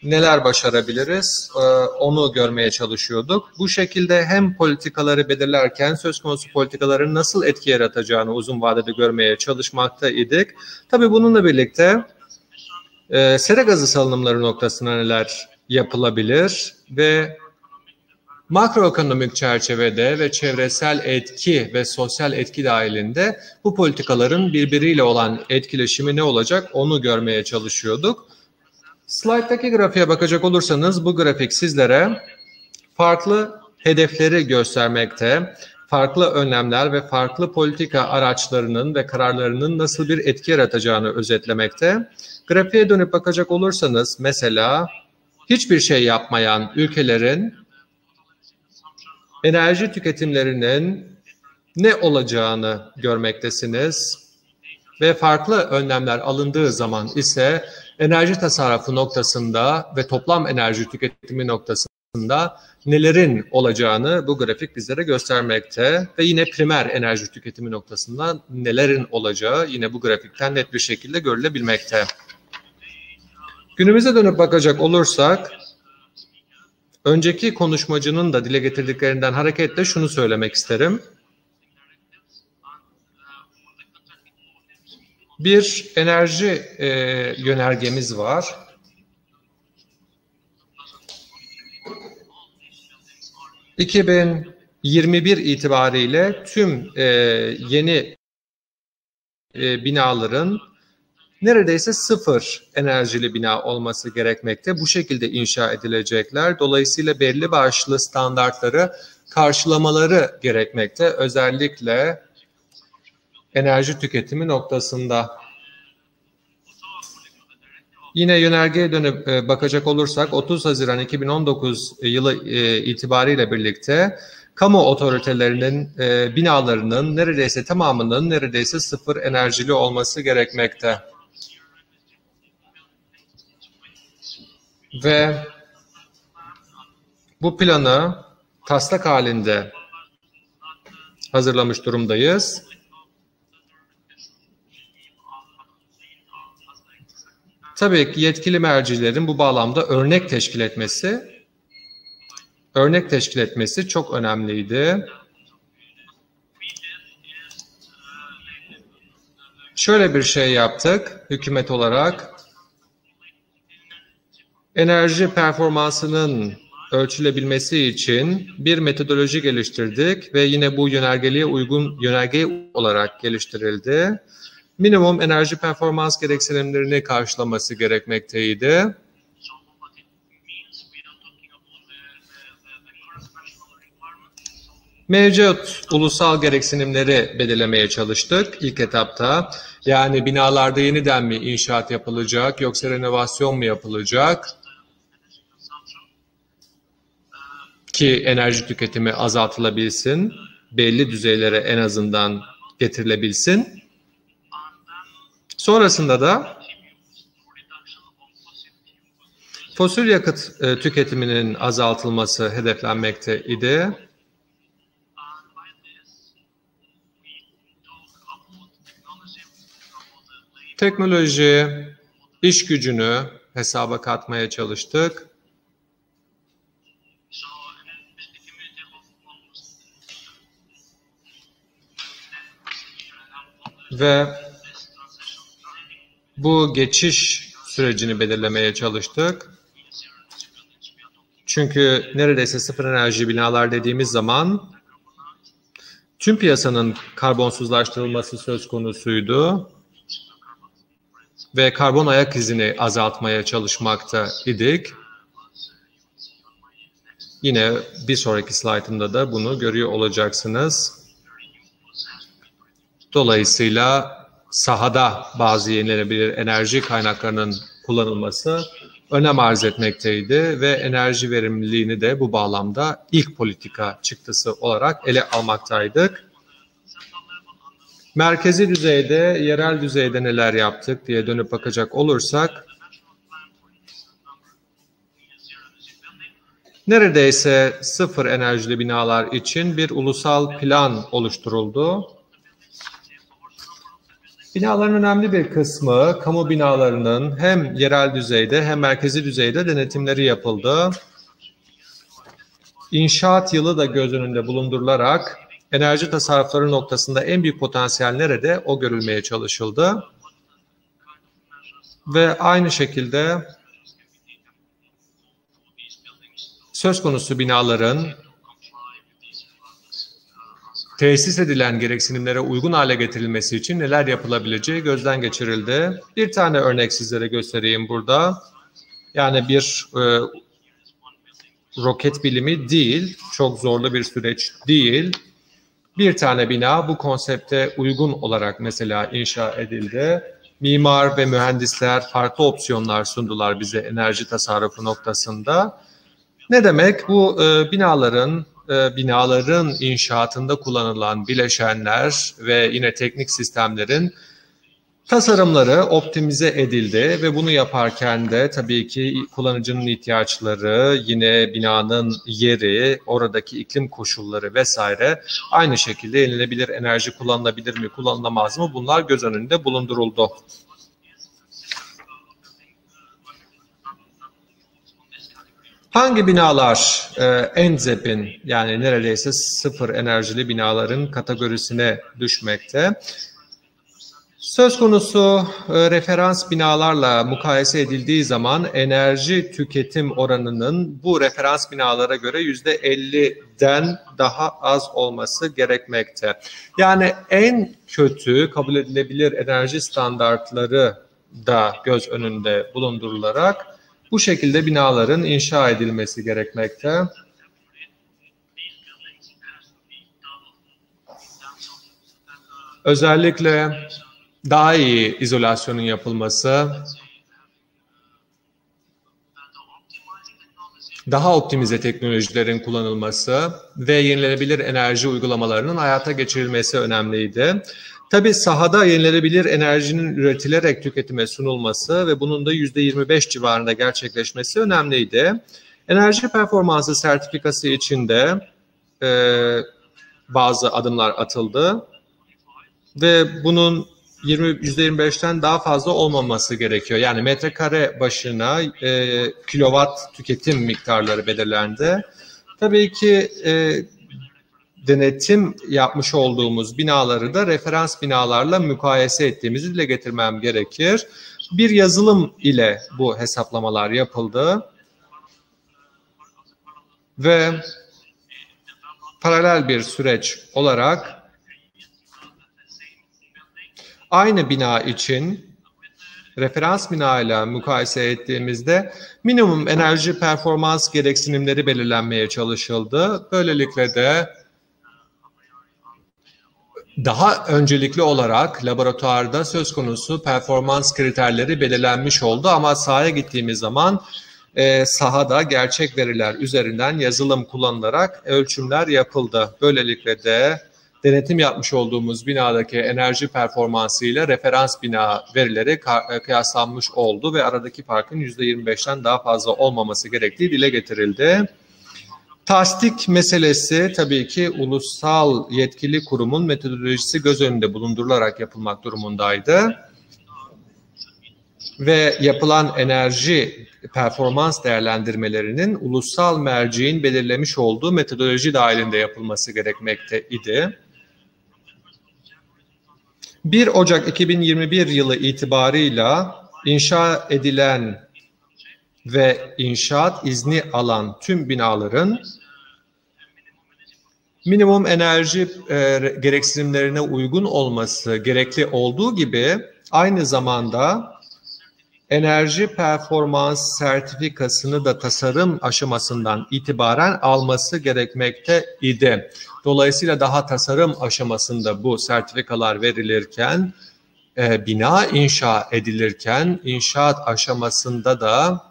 neler başarabiliriz e, onu görmeye çalışıyorduk. Bu şekilde hem politikaları belirlerken söz konusu politikaların nasıl etki yaratacağını uzun vadede görmeye çalışmaktaydık. Tabii bununla birlikte e, sera gazı salınımları noktasına neler yapılabilir ve makroekonomik çerçevede ve çevresel etki ve sosyal etki dahilinde bu politikaların birbiriyle olan etkileşimi ne olacak onu görmeye çalışıyorduk. Slide'daki grafiğe bakacak olursanız bu grafik sizlere farklı hedefleri göstermekte, farklı önlemler ve farklı politika araçlarının ve kararlarının nasıl bir etki yaratacağını özetlemekte. Grafiğe dönüp bakacak olursanız mesela hiçbir şey yapmayan ülkelerin enerji tüketimlerinin ne olacağını görmektesiniz ve farklı önlemler alındığı zaman ise enerji tasarrufu noktasında ve toplam enerji tüketimi noktasında nelerin olacağını bu grafik bizlere göstermekte ve yine primer enerji tüketimi noktasında nelerin olacağı yine bu grafikten net bir şekilde görülebilmekte. Günümüze dönüp bakacak olursak önceki konuşmacının da dile getirdiklerinden hareketle şunu söylemek isterim. Bir enerji e, yönergemiz var. ...2021 itibariyle tüm e, yeni e, binaların neredeyse sıfır enerjili bina olması gerekmekte. Bu şekilde inşa edilecekler. Dolayısıyla belli başlı standartları karşılamaları gerekmekte. Özellikle enerji tüketimi noktasında. Yine yönergeye dönüp e, bakacak olursak 30 Haziran 2019 yılı e, itibariyle birlikte kamu otoritelerinin e, binalarının neredeyse tamamının neredeyse sıfır enerjili olması gerekmekte. Ve bu planı taslak halinde hazırlamış durumdayız. Tabii ki yetkili mercilerin bu bağlamda örnek teşkil etmesi, örnek teşkil etmesi çok önemliydi. Şöyle bir şey yaptık hükümet olarak. Enerji performansının ölçülebilmesi için bir metodoloji geliştirdik ve yine bu yönergeliğe uygun yönerge olarak geliştirildi minimum enerji performans gereksinimlerini karşılaması gerekmekteydi. Mevcut ulusal gereksinimleri belirlemeye çalıştık ilk etapta. Yani binalarda yeniden mi inşaat yapılacak yoksa renovasyon mu yapılacak? Ki enerji tüketimi azaltılabilsin, belli düzeylere en azından getirilebilsin. Sonrasında da fosil yakıt e, tüketiminin azaltılması hedeflenmekte idi. Teknoloji, iş gücünü hesaba katmaya çalıştık. Ve bu geçiş sürecini belirlemeye çalıştık. Çünkü neredeyse sıfır enerji binalar dediğimiz zaman tüm piyasanın karbonsuzlaştırılması söz konusuydu ve karbon ayak izini azaltmaya çalışmakta idik. Yine bir sonraki slaytımda da bunu görüyor olacaksınız. Dolayısıyla sahada bazı yenilenebilir enerji kaynaklarının kullanılması önem arz etmekteydi ve enerji verimliliğini de bu bağlamda ilk politika çıktısı olarak ele almaktaydık. Merkezi düzeyde, yerel düzeyde neler yaptık diye dönüp bakacak olursak, Neredeyse sıfır enerjili binalar için bir ulusal plan oluşturuldu. Binaların önemli bir kısmı kamu binalarının hem yerel düzeyde hem merkezi düzeyde denetimleri yapıldı. İnşaat yılı da göz önünde bulundurularak enerji tasarrufları noktasında en büyük potansiyel nerede o görülmeye çalışıldı. Ve aynı şekilde söz konusu binaların tesis edilen gereksinimlere uygun hale getirilmesi için neler yapılabileceği gözden geçirildi. Bir tane örnek sizlere göstereyim burada. Yani bir e, roket bilimi değil, çok zorlu bir süreç değil. Bir tane bina bu konsepte uygun olarak mesela inşa edildi. Mimar ve mühendisler farklı opsiyonlar sundular bize enerji tasarrufu noktasında. Ne demek? Bu e, binaların e, binaların inşaatında kullanılan bileşenler ve yine teknik sistemlerin tasarımları optimize edildi ve bunu yaparken de tabii ki kullanıcının ihtiyaçları, yine binanın yeri, oradaki iklim koşulları vesaire aynı şekilde yenilebilir enerji kullanılabilir mi, kullanılamaz mı bunlar göz önünde bulunduruldu. Hangi binalar e, en zepin yani neredeyse sıfır enerjili binaların kategorisine düşmekte? Söz konusu e, referans binalarla mukayese edildiği zaman enerji tüketim oranının bu referans binalara göre yüzde 50'den daha az olması gerekmekte. Yani en kötü kabul edilebilir enerji standartları da göz önünde bulundurularak bu şekilde binaların inşa edilmesi gerekmekte. Özellikle daha iyi izolasyonun yapılması, daha optimize teknolojilerin kullanılması ve yenilenebilir enerji uygulamalarının hayata geçirilmesi önemliydi. Tabi sahada yenilenebilir enerjinin üretilerek tüketime sunulması ve bunun da %25 civarında gerçekleşmesi önemliydi. Enerji performansı sertifikası içinde e, bazı adımlar atıldı ve bunun 20 %25'ten daha fazla olmaması gerekiyor. Yani metrekare başına e, kilowatt tüketim miktarları belirlendi. Tabii ki e, denetim yapmış olduğumuz binaları da referans binalarla mukayese ettiğimizi dile getirmem gerekir. Bir yazılım ile bu hesaplamalar yapıldı ve paralel bir süreç olarak aynı bina için referans bina ile mukayese ettiğimizde minimum enerji performans gereksinimleri belirlenmeye çalışıldı. Böylelikle de daha öncelikli olarak laboratuvarda söz konusu performans kriterleri belirlenmiş oldu ama sahaya gittiğimiz zaman e, sahada gerçek veriler üzerinden yazılım kullanılarak ölçümler yapıldı. Böylelikle de denetim yapmış olduğumuz binadaki enerji performansı ile referans bina verileri e, kıyaslanmış oldu ve aradaki farkın %25'ten daha fazla olmaması gerektiği dile getirildi. Tasdik meselesi tabii ki ulusal yetkili kurumun metodolojisi göz önünde bulundurularak yapılmak durumundaydı. Ve yapılan enerji performans değerlendirmelerinin ulusal merciğin belirlemiş olduğu metodoloji dahilinde yapılması gerekmekte idi. 1 Ocak 2021 yılı itibarıyla inşa edilen ve inşaat izni alan tüm binaların minimum enerji e, gereksinimlerine uygun olması gerekli olduğu gibi aynı zamanda enerji performans sertifikasını da tasarım aşamasından itibaren alması gerekmekte idi. Dolayısıyla daha tasarım aşamasında bu sertifikalar verilirken, e, bina inşa edilirken, inşaat aşamasında da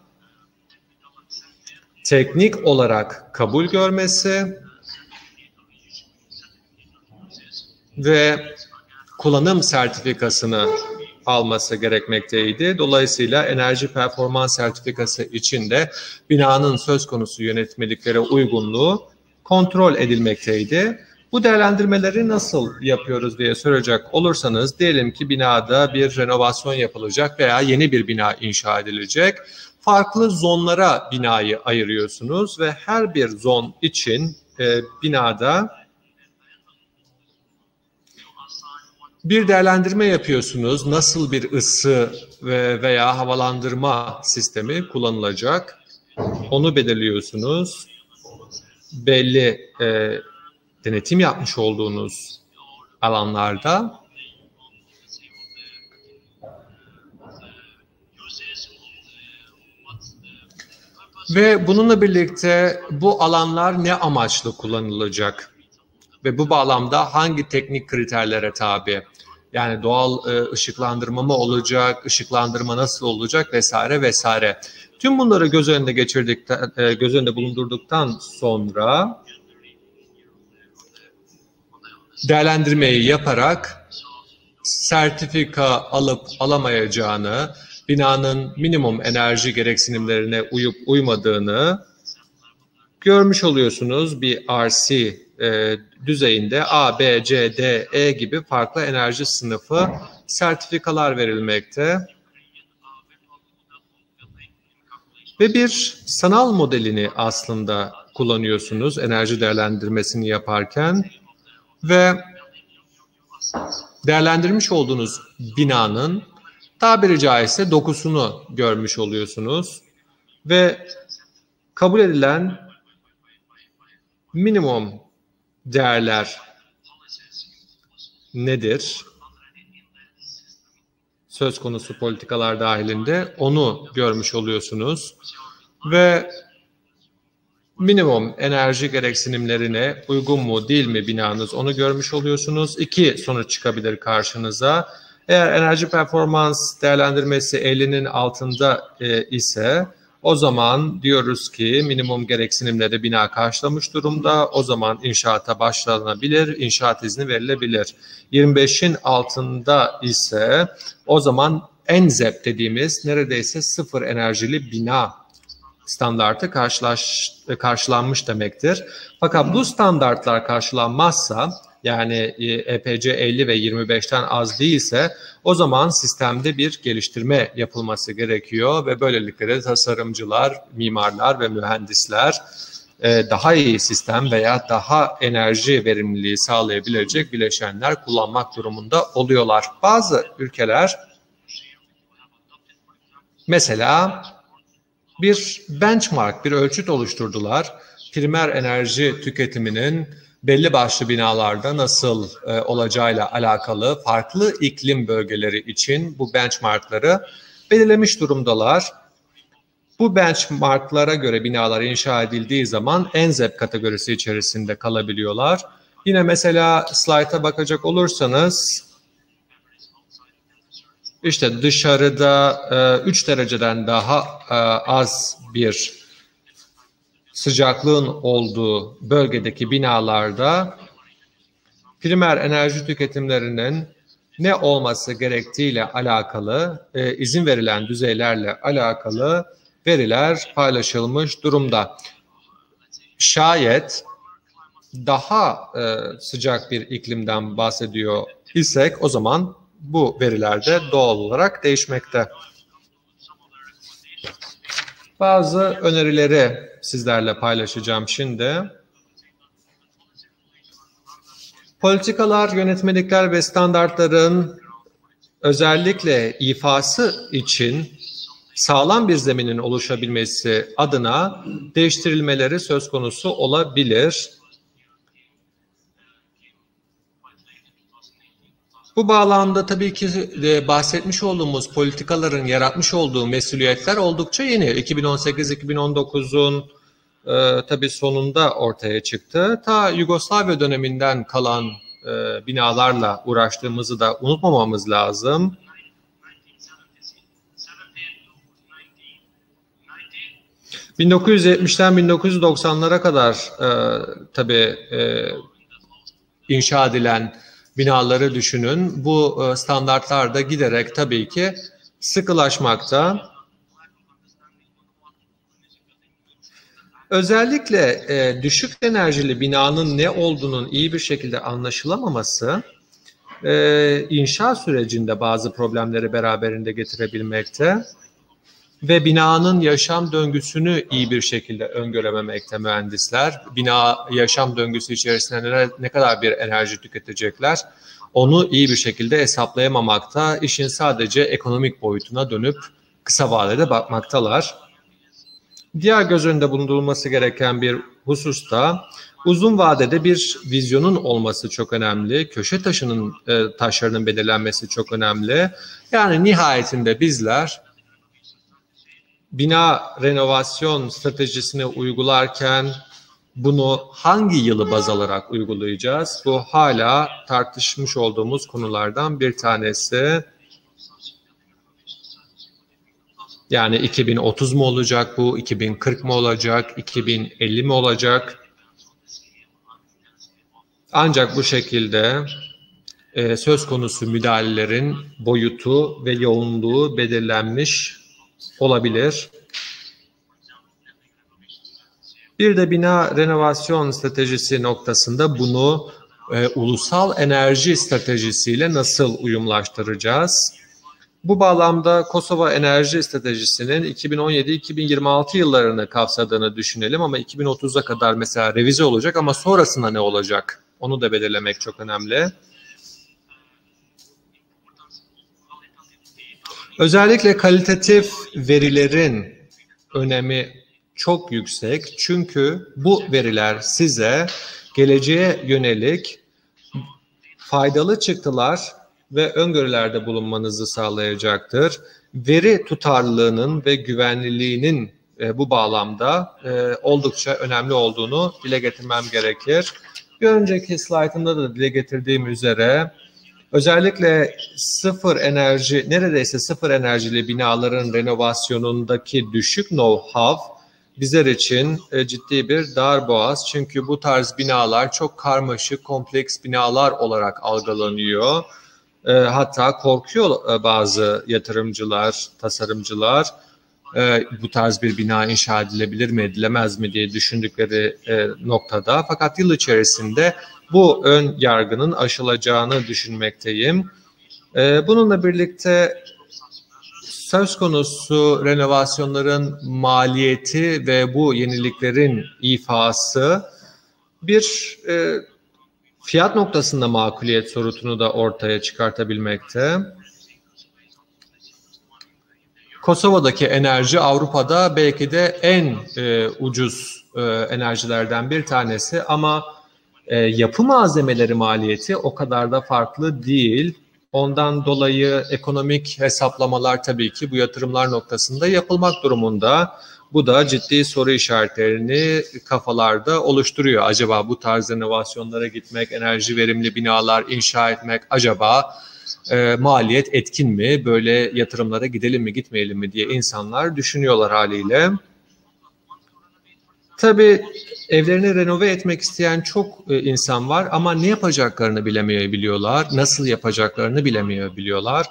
teknik olarak kabul görmesi ve kullanım sertifikasını alması gerekmekteydi. Dolayısıyla enerji performans sertifikası için de binanın söz konusu yönetmeliklere uygunluğu kontrol edilmekteydi. Bu değerlendirmeleri nasıl yapıyoruz diye soracak olursanız diyelim ki binada bir renovasyon yapılacak veya yeni bir bina inşa edilecek. Farklı zonlara binayı ayırıyorsunuz ve her bir zon için e, binada bir değerlendirme yapıyorsunuz. Nasıl bir ısı ve veya havalandırma sistemi kullanılacak? Onu belirliyorsunuz. Belli e, denetim yapmış olduğunuz alanlarda ve bununla birlikte bu alanlar ne amaçlı kullanılacak ve bu bağlamda hangi teknik kriterlere tabi? Yani doğal e, ışıklandırma mı olacak, ışıklandırma nasıl olacak vesaire vesaire. Tüm bunları göz önünde geçirdikten, e, göz önünde bulundurduktan sonra değerlendirmeyi yaparak sertifika alıp alamayacağını, binanın minimum enerji gereksinimlerine uyup uymadığını görmüş oluyorsunuz bir RC e, düzeyinde A, B, C, D, E gibi farklı enerji sınıfı sertifikalar verilmekte. Ve bir sanal modelini aslında kullanıyorsunuz enerji değerlendirmesini yaparken ve değerlendirmiş olduğunuz binanın tabiri caizse dokusunu görmüş oluyorsunuz ve kabul edilen minimum değerler nedir? Söz konusu politikalar dahilinde onu görmüş oluyorsunuz ve minimum enerji gereksinimlerine uygun mu değil mi binanız onu görmüş oluyorsunuz. İki sonuç çıkabilir karşınıza. Eğer enerji performans değerlendirmesi 50'nin altında e, ise o zaman diyoruz ki minimum gereksinimleri bina karşılamış durumda. O zaman inşaata başlanabilir, inşaat izni verilebilir. 25'in altında ise o zaman ENZEP dediğimiz neredeyse sıfır enerjili bina standartı karşılaş, karşılanmış demektir. Fakat bu standartlar karşılanmazsa yani EPC 50 ve 25'ten az değilse o zaman sistemde bir geliştirme yapılması gerekiyor ve böylelikle de tasarımcılar, mimarlar ve mühendisler e, daha iyi sistem veya daha enerji verimliliği sağlayabilecek bileşenler kullanmak durumunda oluyorlar. Bazı ülkeler mesela bir benchmark, bir ölçüt oluşturdular. Primer enerji tüketiminin belli başlı binalarda nasıl e, olacağıyla alakalı farklı iklim bölgeleri için bu benchmarkları belirlemiş durumdalar. Bu benchmarklara göre binalar inşa edildiği zaman ENZEP kategorisi içerisinde kalabiliyorlar. Yine mesela slayta bakacak olursanız işte dışarıda e, 3 dereceden daha e, az bir sıcaklığın olduğu bölgedeki binalarda primer enerji tüketimlerinin ne olması gerektiğiyle alakalı, e, izin verilen düzeylerle alakalı veriler paylaşılmış durumda. Şayet daha e, sıcak bir iklimden bahsediyor isek o zaman bu verilerde doğal olarak değişmekte. Bazı önerileri sizlerle paylaşacağım şimdi. Politikalar, yönetmelikler ve standartların özellikle ifası için sağlam bir zeminin oluşabilmesi adına değiştirilmeleri söz konusu olabilir. Bu bağlamda tabii ki e, bahsetmiş olduğumuz politikaların yaratmış olduğu mesuliyetler oldukça yeni. 2018-2019'un e, tabii sonunda ortaya çıktı. Ta Yugoslavya döneminden kalan e, binalarla uğraştığımızı da unutmamamız lazım. ...1970'ten 1990'lara kadar e, tabii e, inşa edilen binaları düşünün. Bu e, standartlar da giderek tabii ki sıkılaşmakta. Özellikle e, düşük enerjili binanın ne olduğunun iyi bir şekilde anlaşılamaması e, inşa sürecinde bazı problemleri beraberinde getirebilmekte ve binanın yaşam döngüsünü iyi bir şekilde öngörememekte mühendisler. Bina yaşam döngüsü içerisinde ne, ne kadar bir enerji tüketecekler onu iyi bir şekilde hesaplayamamakta. İşin sadece ekonomik boyutuna dönüp kısa vadede bakmaktalar. Diğer göz önünde bulundurulması gereken bir husus da uzun vadede bir vizyonun olması çok önemli. Köşe taşının e, taşlarının belirlenmesi çok önemli. Yani nihayetinde bizler bina renovasyon stratejisini uygularken bunu hangi yılı baz alarak uygulayacağız? Bu hala tartışmış olduğumuz konulardan bir tanesi. Yani 2030 mu olacak bu, 2040 mı olacak, 2050 mi olacak? Ancak bu şekilde e, söz konusu müdahalelerin boyutu ve yoğunluğu belirlenmiş olabilir. Bir de bina renovasyon stratejisi noktasında bunu e, ulusal enerji stratejisiyle nasıl uyumlaştıracağız? Bu bağlamda Kosova Enerji Stratejisi'nin 2017-2026 yıllarını kapsadığını düşünelim ama 2030'a kadar mesela revize olacak ama sonrasında ne olacak? Onu da belirlemek çok önemli. Özellikle kalitatif verilerin önemi çok yüksek. Çünkü bu veriler size geleceğe yönelik faydalı çıktılar ve öngörülerde bulunmanızı sağlayacaktır. Veri tutarlılığının ve güvenliliğinin e, bu bağlamda e, oldukça önemli olduğunu dile getirmem gerekir. Bir önceki slaytımda da dile getirdiğim üzere özellikle sıfır enerji, neredeyse sıfır enerjili binaların renovasyonundaki düşük know-how bizler için e, ciddi bir darboğaz. Çünkü bu tarz binalar çok karmaşık, kompleks binalar olarak algılanıyor. E, hatta korkuyor e, bazı yatırımcılar, tasarımcılar bu tarz bir bina inşa edilebilir mi, edilemez mi diye düşündükleri noktada. Fakat yıl içerisinde bu ön yargının aşılacağını düşünmekteyim. Bununla birlikte söz konusu renovasyonların maliyeti ve bu yeniliklerin ifası bir e, fiyat noktasında makuliyet sorutunu da ortaya çıkartabilmekte. Kosova'daki enerji Avrupa'da belki de en e, ucuz e, enerjilerden bir tanesi ama e, yapı malzemeleri maliyeti o kadar da farklı değil. Ondan dolayı ekonomik hesaplamalar tabii ki bu yatırımlar noktasında yapılmak durumunda. Bu da ciddi soru işaretlerini kafalarda oluşturuyor. Acaba bu tarz inovasyonlara gitmek, enerji verimli binalar inşa etmek acaba e, maliyet etkin mi? Böyle yatırımlara gidelim mi gitmeyelim mi diye insanlar düşünüyorlar haliyle. Tabii evlerini renove etmek isteyen çok e, insan var ama ne yapacaklarını bilemeyebiliyorlar, nasıl yapacaklarını bilemeyebiliyorlar.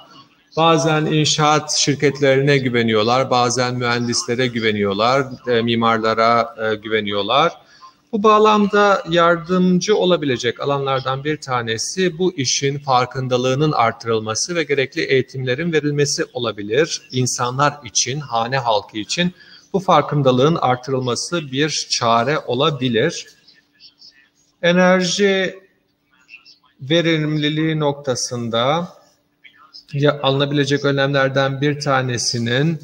Bazen inşaat şirketlerine güveniyorlar, bazen mühendislere güveniyorlar, e, mimarlara e, güveniyorlar. Bu bağlamda yardımcı olabilecek alanlardan bir tanesi bu işin farkındalığının artırılması ve gerekli eğitimlerin verilmesi olabilir. İnsanlar için, hane halkı için bu farkındalığın artırılması bir çare olabilir. Enerji verimliliği noktasında ya, alınabilecek önlemlerden bir tanesinin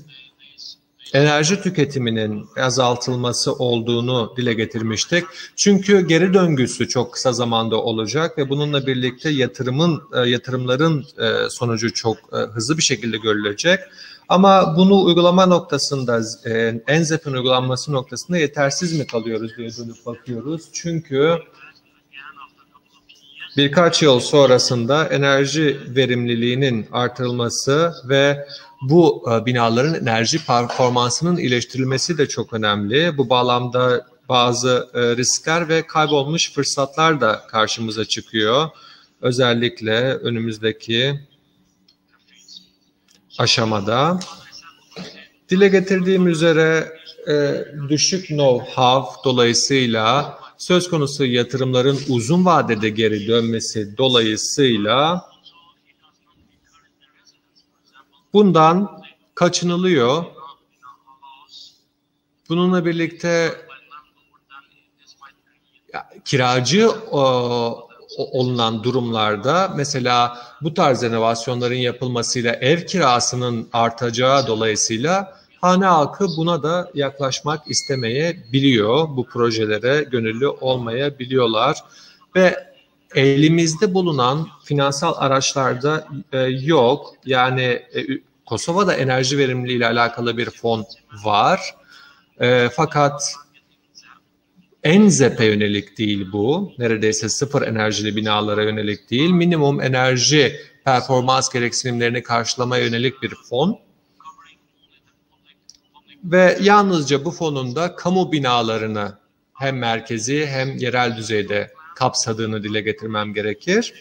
enerji tüketiminin azaltılması olduğunu dile getirmiştik. Çünkü geri döngüsü çok kısa zamanda olacak ve bununla birlikte yatırımın e, yatırımların e, sonucu çok e, hızlı bir şekilde görülecek. Ama bunu uygulama noktasında, e, ENZEP'in uygulanması noktasında yetersiz mi kalıyoruz diye dönüp bakıyoruz. Çünkü birkaç yıl sonrasında enerji verimliliğinin artırılması ve bu e, binaların enerji performansının iyileştirilmesi de çok önemli. Bu bağlamda bazı e, riskler ve kaybolmuş fırsatlar da karşımıza çıkıyor. özellikle önümüzdeki aşamada. Dile getirdiğim üzere e, düşük know-how dolayısıyla söz konusu yatırımların uzun vadede geri dönmesi dolayısıyla bundan kaçınılıyor. Bununla birlikte kiracı o, olunan durumlarda mesela bu tarz renovasyonların yapılmasıyla ev kirasının artacağı dolayısıyla hane halkı buna da yaklaşmak istemeyebiliyor. Bu projelere gönüllü olmayabiliyorlar ve elimizde bulunan finansal araçlarda e, yok. Yani e, Kosova'da enerji verimliliği ile alakalı bir fon var. E, fakat en ZEP'e yönelik değil bu. Neredeyse sıfır enerjili binalara yönelik değil. Minimum enerji performans gereksinimlerini karşılamaya yönelik bir fon. Ve yalnızca bu fonun da kamu binalarını hem merkezi hem yerel düzeyde kapsadığını dile getirmem gerekir.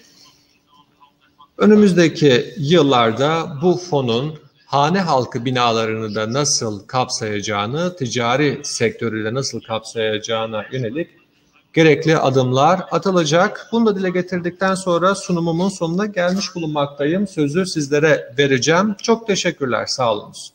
Önümüzdeki yıllarda bu fonun hane halkı binalarını da nasıl kapsayacağını, ticari sektörü de nasıl kapsayacağına yönelik gerekli adımlar atılacak. Bunu da dile getirdikten sonra sunumumun sonuna gelmiş bulunmaktayım. Sözü sizlere vereceğim. Çok teşekkürler, sağ olunuz.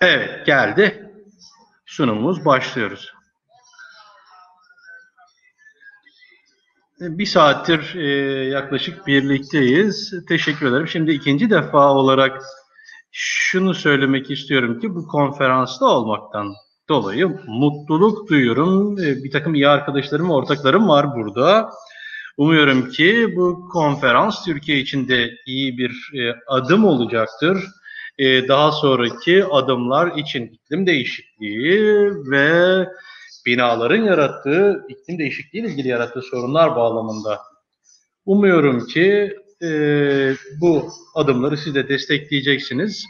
Evet geldi. Sunumumuz başlıyoruz. Bir saattir e, yaklaşık birlikteyiz. Teşekkür ederim. Şimdi ikinci defa olarak şunu söylemek istiyorum ki bu konferansta olmaktan dolayı mutluluk duyuyorum. E, bir takım iyi arkadaşlarım, ortaklarım var burada. Umuyorum ki bu konferans Türkiye için de iyi bir e, adım olacaktır. E, daha sonraki adımlar için iklim değişikliği ve binaların yarattığı, iklim değişikliği ile ilgili yarattığı sorunlar bağlamında. Umuyorum ki e, bu adımları siz de destekleyeceksiniz.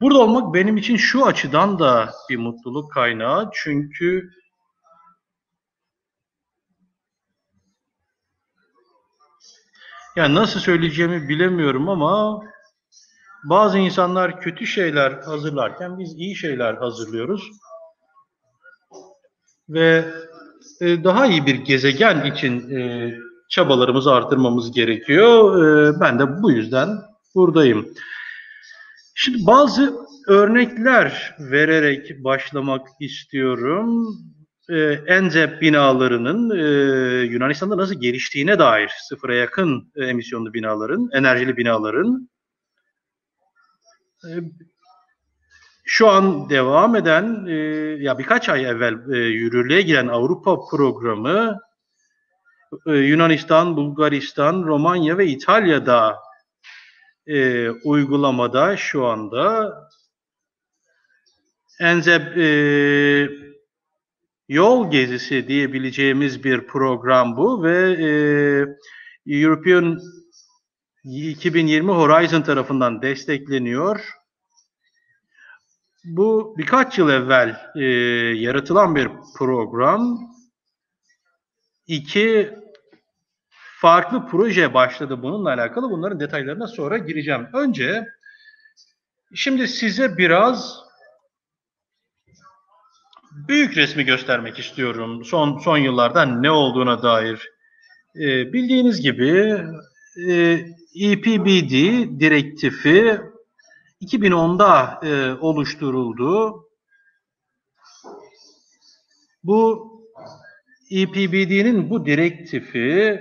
Burada olmak benim için şu açıdan da bir mutluluk kaynağı. Çünkü yani nasıl söyleyeceğimi bilemiyorum ama bazı insanlar kötü şeyler hazırlarken biz iyi şeyler hazırlıyoruz ve e, daha iyi bir gezegen için e, çabalarımızı artırmamız gerekiyor. E, ben de bu yüzden buradayım. Şimdi bazı örnekler vererek başlamak istiyorum. E, Enzep binalarının e, Yunanistan'da nasıl geliştiğine dair sıfıra yakın e, emisyonlu binaların, enerjili binaların şu an devam eden e, ya birkaç ay evvel e, yürürlüğe giren Avrupa programı e, Yunanistan, Bulgaristan, Romanya ve İtalya'da e, uygulamada şu anda. Enzeb e, yol gezisi diyebileceğimiz bir program bu ve e, European 2020 Horizon tarafından destekleniyor. Bu birkaç yıl evvel e, yaratılan bir program. İki farklı proje başladı bununla alakalı. Bunların detaylarına sonra gireceğim. Önce şimdi size biraz büyük resmi göstermek istiyorum. Son son yıllarda ne olduğuna dair. E, bildiğiniz gibi e, EPBD direktifi 2010'da e, oluşturuldu. Bu EPBD'nin bu direktifi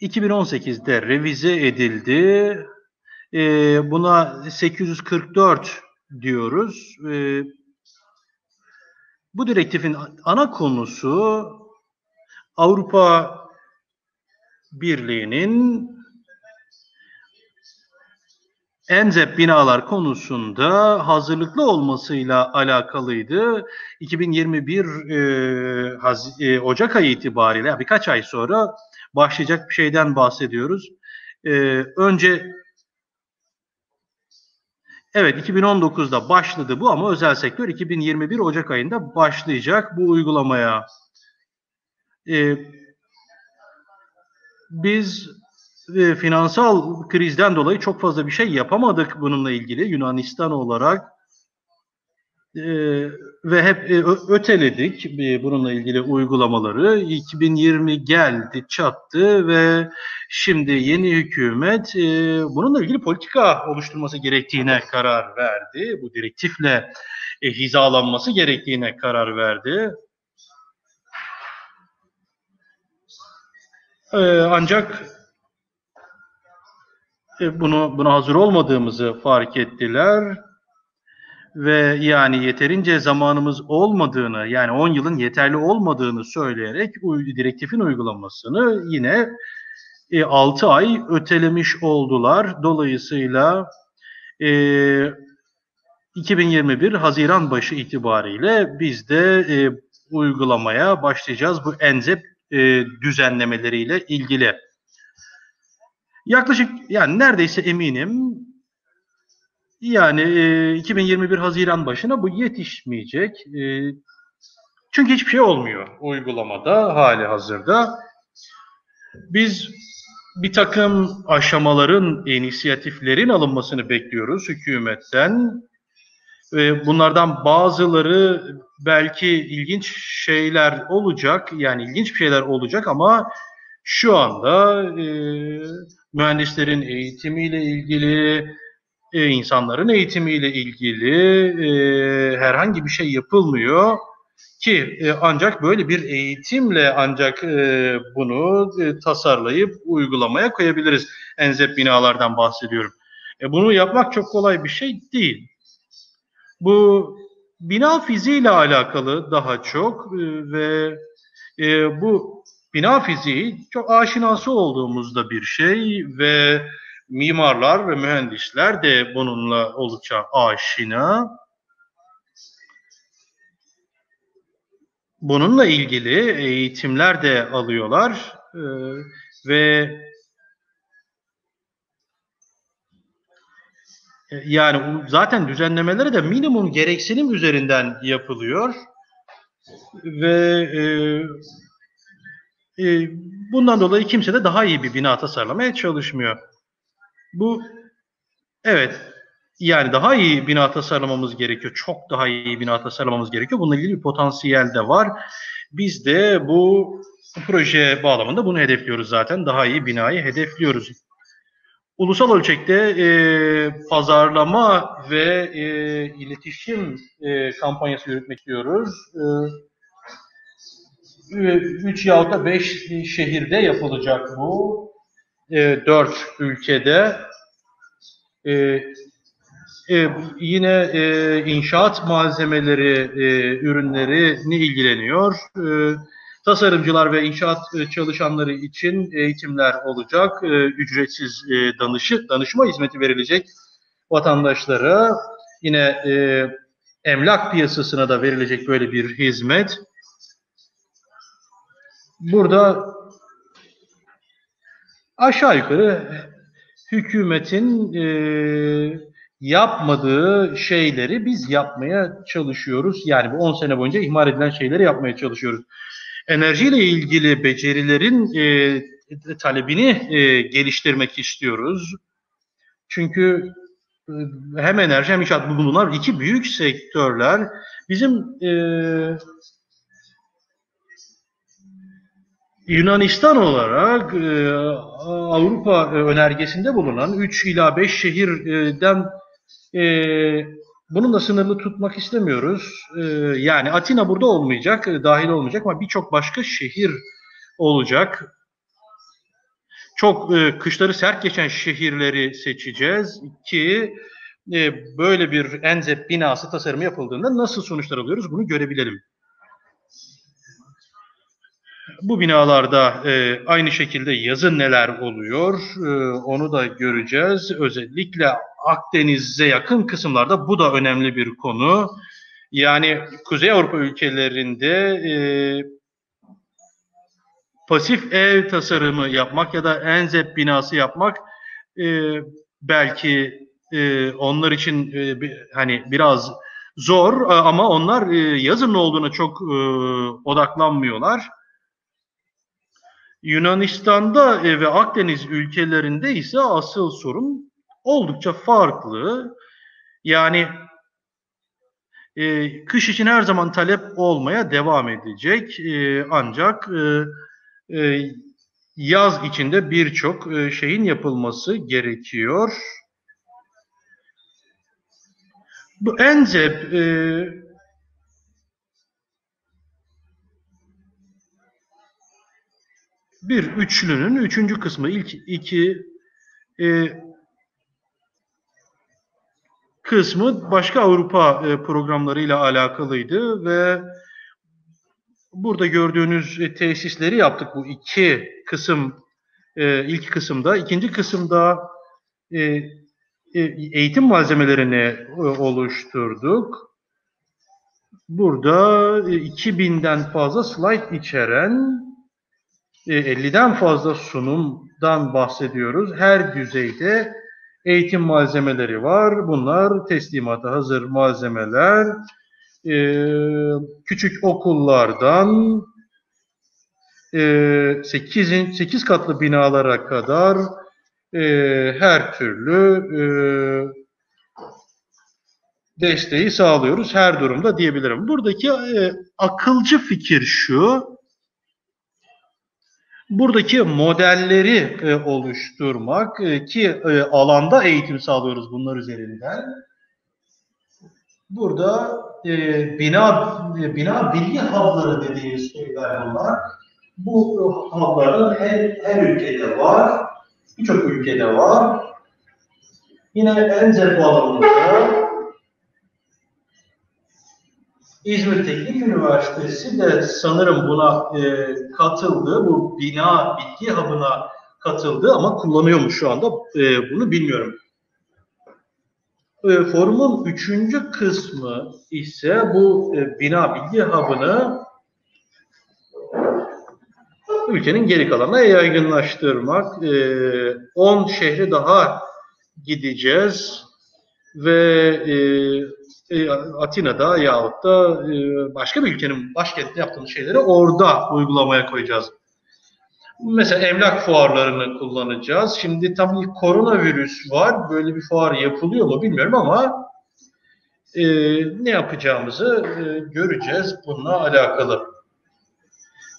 2018'de revize edildi. E, buna 844 diyoruz. E, bu direktifin ana konusu Avrupa Birliği'nin Enzep binalar konusunda hazırlıklı olmasıyla alakalıydı. 2021 e, Haz e, Ocak ayı itibariyle birkaç ay sonra başlayacak bir şeyden bahsediyoruz. E, önce evet 2019'da başladı bu ama özel sektör 2021 Ocak ayında başlayacak bu uygulamaya. E, biz e, finansal krizden dolayı çok fazla bir şey yapamadık bununla ilgili Yunanistan olarak e, ve hep e, öteledik e, bununla ilgili uygulamaları. 2020 geldi, çattı ve şimdi yeni hükümet e, bununla ilgili politika oluşturması gerektiğine karar verdi. Bu direktifle e, hizalanması gerektiğine karar verdi. E, ancak e, bunu buna hazır olmadığımızı fark ettiler ve yani yeterince zamanımız olmadığını yani 10 yılın yeterli olmadığını söyleyerek direktifin uygulamasını yine 6 e, ay ötelemiş oldular. Dolayısıyla 2021 e, Haziran başı itibariyle biz de uygulamaya başlayacağız bu enzep düzenlemeleriyle ilgili. Yaklaşık yani neredeyse eminim yani e, 2021 Haziran başına bu yetişmeyecek. E, çünkü hiçbir şey olmuyor uygulamada hali hazırda. Biz bir takım aşamaların, inisiyatiflerin alınmasını bekliyoruz hükümetten. Bunlardan bazıları belki ilginç şeyler olacak, yani ilginç şeyler olacak ama şu anda e, mühendislerin eğitimiyle ilgili, e, insanların eğitimiyle ilgili e, herhangi bir şey yapılmıyor. Ki e, ancak böyle bir eğitimle ancak e, bunu e, tasarlayıp uygulamaya koyabiliriz. Enzep binalardan bahsediyorum. E, bunu yapmak çok kolay bir şey değil. Bu bina fiziği ile alakalı daha çok e, ve e, bu bina fiziği çok aşinası olduğumuzda bir şey ve mimarlar ve mühendisler de bununla oldukça aşina. Bununla ilgili eğitimler de alıyorlar e, ve yani zaten düzenlemeleri de minimum gereksinim üzerinden yapılıyor ve e, e, bundan dolayı kimse de daha iyi bir bina tasarlamaya çalışmıyor. Bu evet yani daha iyi bina tasarlamamız gerekiyor. Çok daha iyi bina tasarlamamız gerekiyor. Bununla ilgili bir potansiyel de var. Biz de bu proje bağlamında bunu hedefliyoruz zaten. Daha iyi binayı hedefliyoruz. Ulusal ölçekte e, pazarlama ve e, iletişim e, kampanyası yürütmek istiyoruz. E, 3 yahut da 5 şehirde yapılacak bu. E, 4 ülkede. E, e, yine e, inşaat malzemeleri, e, ürünlerini ilgileniyor. E, tasarımcılar ve inşaat e, çalışanları için eğitimler olacak. E, ücretsiz e, danışı, danışma hizmeti verilecek vatandaşlara. Yine emlak piyasasına da verilecek böyle bir hizmet. Burada aşağı yukarı hükümetin e, yapmadığı şeyleri biz yapmaya çalışıyoruz. Yani bu 10 sene boyunca ihmal edilen şeyleri yapmaya çalışıyoruz. Enerjiyle ilgili becerilerin e, talebini e, geliştirmek istiyoruz. Çünkü e, hem enerji hem inşaat bunlar iki büyük sektörler. Bizim e, Yunanistan olarak e, Avrupa önergesinde bulunan 3 ila 5 şehirden e, bunun da sınırlı tutmak istemiyoruz. E, yani Atina burada olmayacak, e, dahil olmayacak ama birçok başka şehir olacak. Çok e, kışları sert geçen şehirleri seçeceğiz ki e, böyle bir enzep binası tasarımı yapıldığında nasıl sonuçlar alıyoruz bunu görebilelim. Bu binalarda e, aynı şekilde yazın neler oluyor e, onu da göreceğiz. Özellikle Akdeniz'e yakın kısımlarda bu da önemli bir konu. Yani Kuzey Avrupa ülkelerinde e, pasif ev tasarımı yapmak ya da enzep binası yapmak e, belki e, onlar için e, bir, hani biraz zor ama onlar e, yazın ne olduğuna çok e, odaklanmıyorlar. Yunanistan'da e, ve Akdeniz ülkelerinde ise asıl sorun oldukça farklı. Yani e, kış için her zaman talep olmaya devam edecek. E, ancak e, e, yaz içinde birçok e, şeyin yapılması gerekiyor. Bu Enzep e, bir üçlünün üçüncü kısmı ilk iki e, kısmı başka Avrupa e, programlarıyla alakalıydı ve burada gördüğünüz e, tesisleri yaptık bu iki kısım e, ilk kısımda ikinci kısımda e, e, eğitim malzemelerini e, oluşturduk. Burada e, 2000'den fazla slide içeren 50'den e, fazla sunumdan bahsediyoruz. Her düzeyde eğitim malzemeleri var. Bunlar teslimata hazır malzemeler. Ee, küçük okullardan 8, e, 8 katlı binalara kadar e, her türlü desteği sağlıyoruz her durumda diyebilirim. Buradaki akılcı fikir şu, buradaki modelleri e, oluşturmak e, ki e, alanda eğitim sağlıyoruz bunlar üzerinden. Burada e, bina e, bina bilgi hub'ları dediğimiz şeyler bunlar. Bu hub'ların her, her ülkede var. Birçok ülkede var. Yine Enzel bağlamında İzmir Teknik Üniversitesi de sanırım buna e, katıldı. Bu bina bilgi hub'ına katıldı ama kullanıyormuş şu anda. E, bunu bilmiyorum. E, forumun üçüncü kısmı ise bu e, bina bilgi hub'ını ülkenin geri kalanına yaygınlaştırmak. 10 e, şehri daha gideceğiz ve e, e, Atina'da yahut da e, başka bir ülkenin başkentinde yaptığımız şeyleri orada uygulamaya koyacağız. Mesela emlak fuarlarını kullanacağız. Şimdi tabii koronavirüs var. Böyle bir fuar yapılıyor mu bilmiyorum ama e, ne yapacağımızı e, göreceğiz bununla alakalı.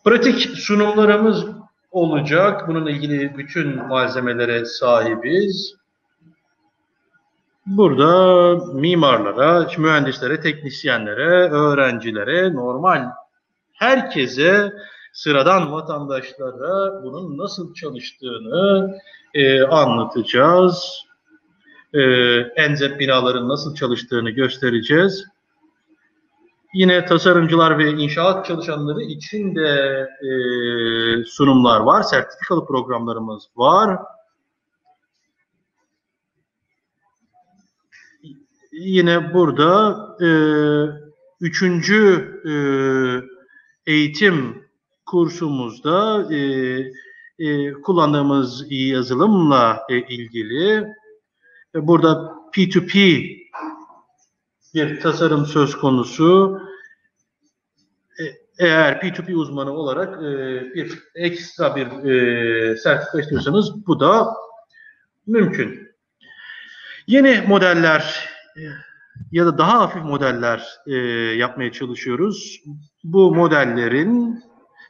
Pratik sunumlarımız olacak. Bununla ilgili bütün malzemelere sahibiz. Burada mimarlara, mühendislere, teknisyenlere, öğrencilere, normal herkese, sıradan vatandaşlara bunun nasıl çalıştığını e, anlatacağız. E, Enzep binaların nasıl çalıştığını göstereceğiz. Yine tasarımcılar ve inşaat çalışanları için de e, sunumlar var. Sertifikalı programlarımız var. Yine burada e, üçüncü e, eğitim kursumuzda e, e, kullandığımız yazılımla e, ilgili e, burada P2P bir tasarım söz konusu. E, eğer P2P uzmanı olarak e, bir ekstra bir e, sertifika istiyorsanız bu da mümkün. Yeni modeller ya da daha hafif modeller e, yapmaya çalışıyoruz. Bu modellerin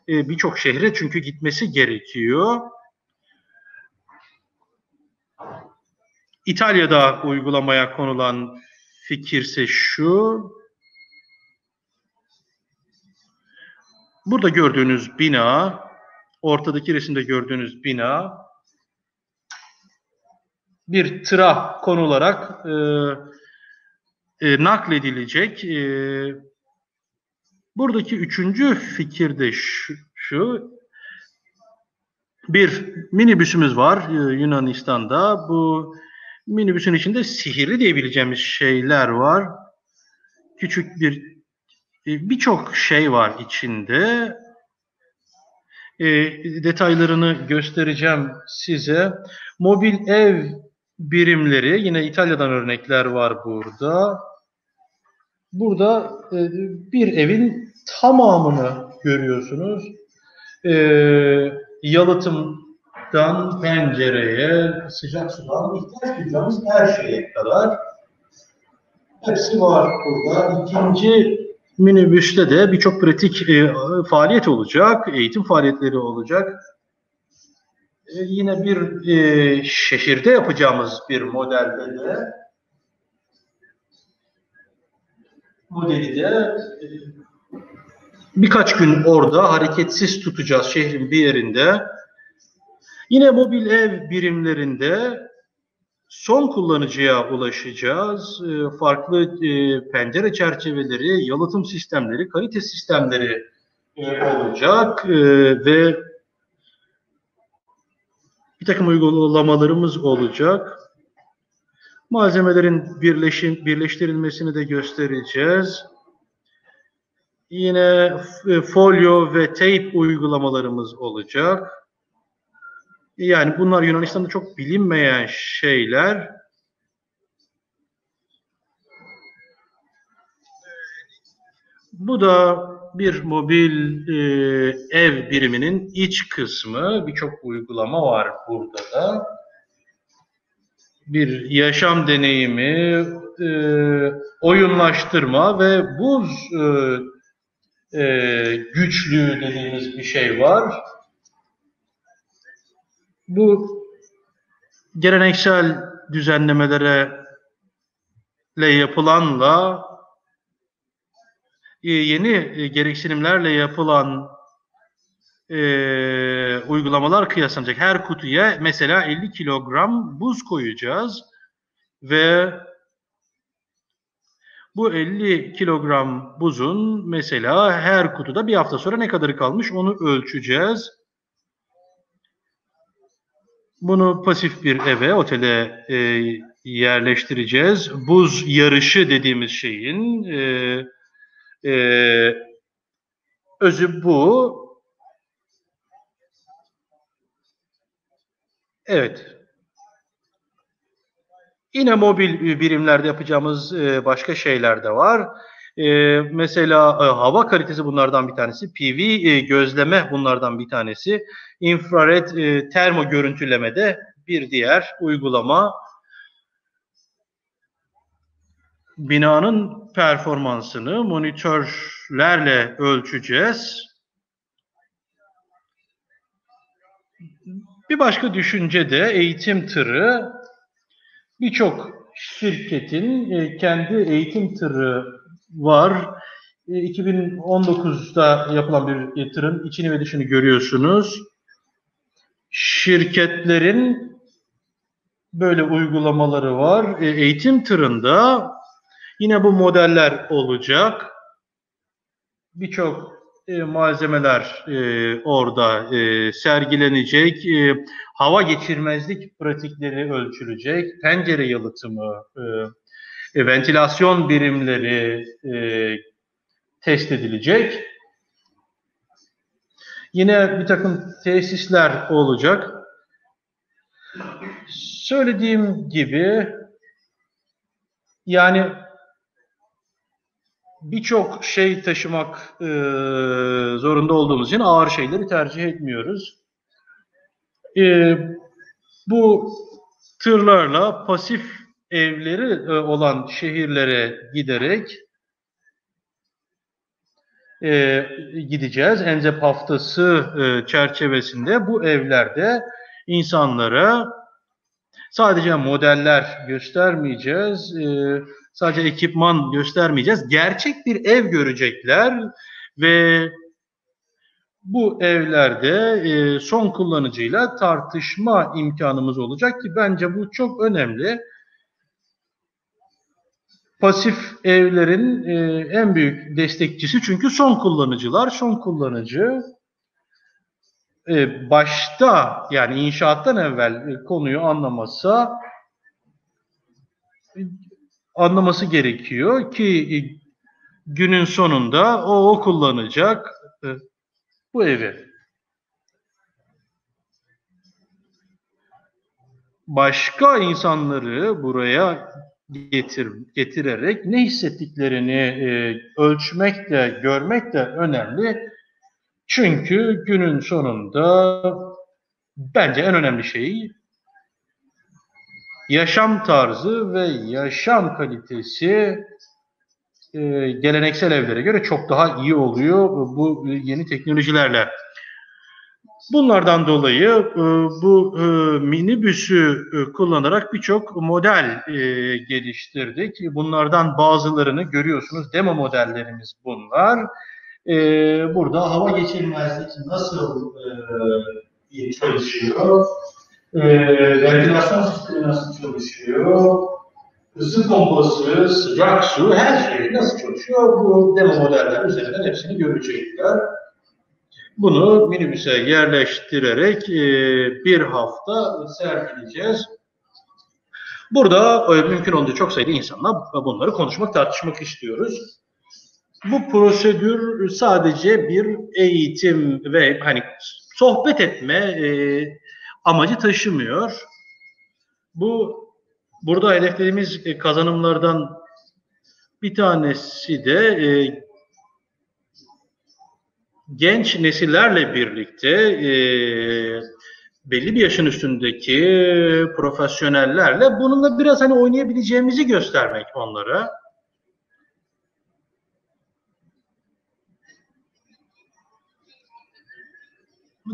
e, birçok şehre çünkü gitmesi gerekiyor. İtalya'da uygulamaya konulan fikirse şu. Burada gördüğünüz bina, ortadaki resimde gördüğünüz bina bir tıra konularak e, e, nakledilecek. E, buradaki üçüncü fikir de şu, şu bir minibüsümüz var e, Yunanistan'da. Bu minibüsün içinde sihirli diyebileceğimiz şeyler var. Küçük bir e, birçok şey var içinde. E, detaylarını göstereceğim size. Mobil ev birimleri, yine İtalya'dan örnekler var burada. Burada e, bir evin tamamını görüyorsunuz. E, yalıtımdan pencereye, sıcak sudan ihtiyaç duyacağımız her şeye kadar hepsi var burada. İkinci minibüste de birçok pratik e, faaliyet olacak, eğitim faaliyetleri olacak. E, yine bir e, şehirde yapacağımız bir modelde de modeli de e, birkaç gün orada hareketsiz tutacağız şehrin bir yerinde. Yine mobil ev birimlerinde son kullanıcıya ulaşacağız. E, farklı e, pencere çerçeveleri, yalıtım sistemleri, kalite sistemleri olacak ve bir takım uygulamalarımız olacak. Malzemelerin birleşin, birleştirilmesini de göstereceğiz. Yine e, folyo ve tape uygulamalarımız olacak. Yani bunlar Yunanistan'da çok bilinmeyen şeyler. Bu da bir mobil e, ev biriminin iç kısmı. Birçok uygulama var burada da. Bir yaşam deneyimi, e, oyunlaştırma ve buz e, e, güçlüğü dediğimiz bir şey var. Bu geleneksel düzenlemelere yapılanla e, yeni e, gereksinimlerle yapılan e, uygulamalar kıyaslanacak. Her kutuya mesela 50 kilogram buz koyacağız ve bu 50 kilogram buzun mesela her kutuda bir hafta sonra ne kadarı kalmış onu ölçeceğiz. Bunu pasif bir eve, otele e, yerleştireceğiz. Buz yarışı dediğimiz şeyin e, e, özü bu. Evet. Yine mobil birimlerde yapacağımız e, başka şeyler de var. E, mesela e, hava kalitesi bunlardan bir tanesi. PV gözleme bunlardan bir tanesi. İnfrared termo görüntülemede bir diğer uygulama. Binanın performansını monitörlerle ölçeceğiz. Bir başka düşünce de eğitim tırı. Birçok şirketin e, kendi eğitim tırı var. 2019'da e, yapılan bir tırın içini ve dışını görüyorsunuz. Şirketlerin böyle uygulamaları var. E, eğitim tırında yine bu modeller olacak. Birçok e, malzemeler e, orada e, sergilenecek. E, hava geçirmezlik pratikleri ölçülecek. Pencere yalıtımı, ventilasyon birimleri test edilecek. Yine bir takım tesisler olacak. Söylediğim gibi yani birçok şey taşımak e, zorunda olduğumuz için ağır şeyleri tercih etmiyoruz. E, bu tırlarla pasif evleri e, olan şehirlere giderek e, gideceğiz. Enzep haftası e, çerçevesinde bu evlerde insanlara sadece modeller göstermeyeceğiz. E, Sadece ekipman göstermeyeceğiz. Gerçek bir ev görecekler ve bu evlerde e, son kullanıcıyla tartışma imkanımız olacak ki bence bu çok önemli. Pasif evlerin e, en büyük destekçisi çünkü son kullanıcılar. Son kullanıcı e, başta yani inşaattan evvel konuyu anlamasa anlaması gerekiyor ki e, günün sonunda o, o kullanacak e, bu evi. Başka insanları buraya getir, getirerek ne hissettiklerini e, ölçmek de görmek de önemli. Çünkü günün sonunda bence en önemli şey yaşam tarzı ve yaşam kalitesi e, geleneksel evlere göre çok daha iyi oluyor bu yeni teknolojilerle. Bunlardan dolayı e, bu e, minibüsü e, kullanarak birçok model e, geliştirdik. Bunlardan bazılarını görüyorsunuz. Demo modellerimiz bunlar. E, burada hava geçirmezlik nasıl e, çalışıyor? e, ventilasyon sistemi nasıl çalışıyor, ısı pompası, sıcak su, her şey nasıl çalışıyor bu demo modeller üzerinden hepsini görecekler. Bunu minibüse yerleştirerek e, bir hafta sergileyeceğiz. Burada e, mümkün olduğu çok sayıda insanla bunları konuşmak, tartışmak istiyoruz. Bu prosedür sadece bir eğitim ve hani sohbet etme, e, amacı taşımıyor. Bu burada hedeflediğimiz e, kazanımlardan bir tanesi de e, genç nesillerle birlikte e, belli bir yaşın üstündeki profesyonellerle bununla biraz hani oynayabileceğimizi göstermek onlara.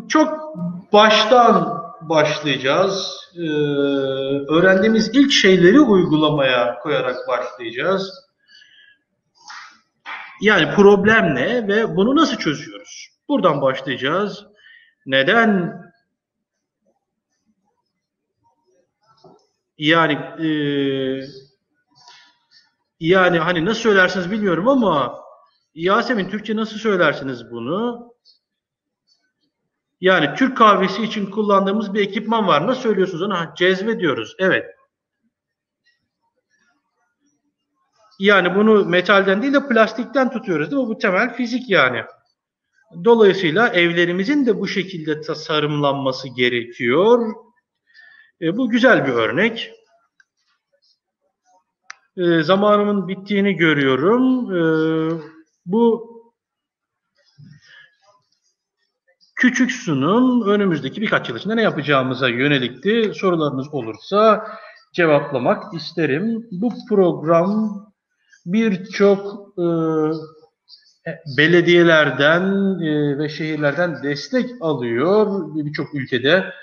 Çok baştan başlayacağız. Ee, öğrendiğimiz ilk şeyleri uygulamaya koyarak başlayacağız. Yani problem ne ve bunu nasıl çözüyoruz? Buradan başlayacağız. Neden yani e, yani hani nasıl söylersiniz bilmiyorum ama Yasemin Türkçe nasıl söylersiniz bunu? Yani Türk kahvesi için kullandığımız bir ekipman var. Nasıl söylüyorsunuz ona? Cezve diyoruz. Evet. Yani bunu metalden değil de plastikten tutuyoruz değil mi? Bu temel fizik yani. Dolayısıyla evlerimizin de bu şekilde tasarımlanması gerekiyor. E, bu güzel bir örnek. E, zamanımın bittiğini görüyorum. E, bu küçük sunum önümüzdeki birkaç yıl içinde ne yapacağımıza yönelikti. Sorularınız olursa cevaplamak isterim. Bu program birçok e, belediyelerden e, ve şehirlerden destek alıyor. Birçok ülkede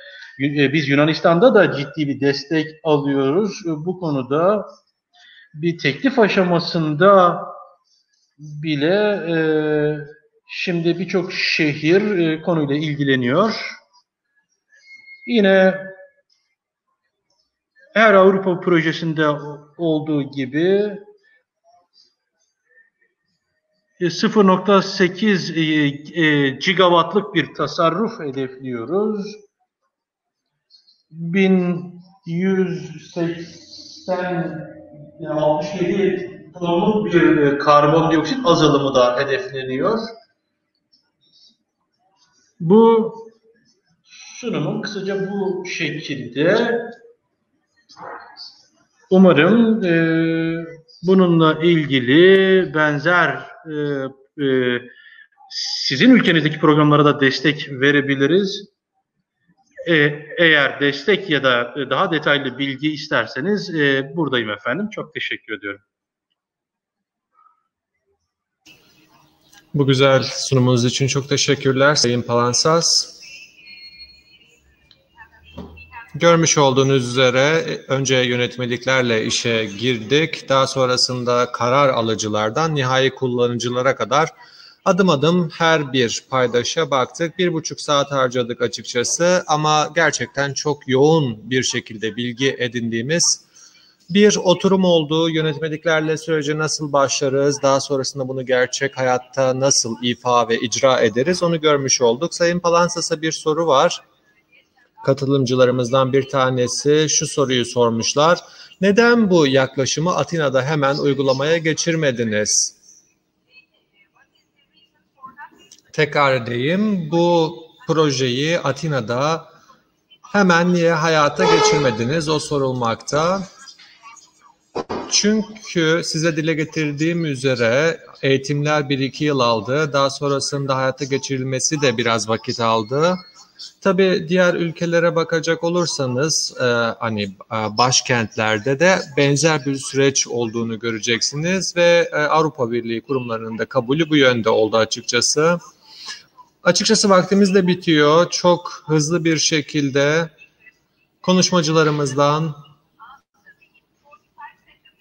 e, biz Yunanistan'da da ciddi bir destek alıyoruz. E, bu konuda bir teklif aşamasında bile e, şimdi birçok şehir e, konuyla ilgileniyor. Yine her Avrupa projesinde olduğu gibi 0.8 e, e, gigawattlık bir tasarruf hedefliyoruz. 1180 yani 67 tonluk bir e, karbondioksit azalımı da hedefleniyor. Bu sunumum kısaca bu şekilde. Umarım e, bununla ilgili benzer e, e, sizin ülkenizdeki programlara da destek verebiliriz. E, eğer destek ya da daha detaylı bilgi isterseniz e, buradayım efendim. Çok teşekkür ediyorum. Bu güzel sunumunuz için çok teşekkürler Sayın Palansas. Görmüş olduğunuz üzere önce yönetmeliklerle işe girdik. Daha sonrasında karar alıcılardan nihai kullanıcılara kadar adım adım her bir paydaşa baktık. Bir buçuk saat harcadık açıkçası ama gerçekten çok yoğun bir şekilde bilgi edindiğimiz bir oturum oldu. Yönetmeliklerle sürece nasıl başlarız, daha sonrasında bunu gerçek hayatta nasıl ifa ve icra ederiz onu görmüş olduk. Sayın Palansas'a bir soru var katılımcılarımızdan bir tanesi şu soruyu sormuşlar. Neden bu yaklaşımı Atina'da hemen uygulamaya geçirmediniz? Tekrar edeyim. Bu projeyi Atina'da hemen niye hayata geçirmediniz? O sorulmakta. Çünkü size dile getirdiğim üzere eğitimler 1-2 yıl aldı. Daha sonrasında hayata geçirilmesi de biraz vakit aldı. Tabii diğer ülkelere bakacak olursanız e, hani e, başkentlerde de benzer bir süreç olduğunu göreceksiniz ve e, Avrupa Birliği kurumlarının da kabulü bu yönde oldu açıkçası. Açıkçası vaktimiz de bitiyor. Çok hızlı bir şekilde konuşmacılarımızdan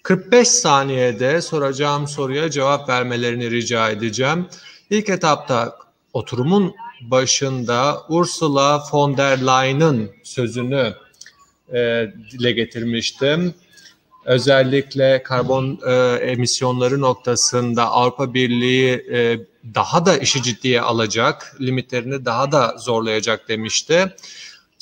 45 saniyede soracağım soruya cevap vermelerini rica edeceğim. İlk etapta oturumun başında Ursula von der Leyen'ın sözünü e, dile getirmiştim. Özellikle karbon e, emisyonları noktasında Avrupa Birliği e, daha da işi ciddiye alacak, limitlerini daha da zorlayacak demişti.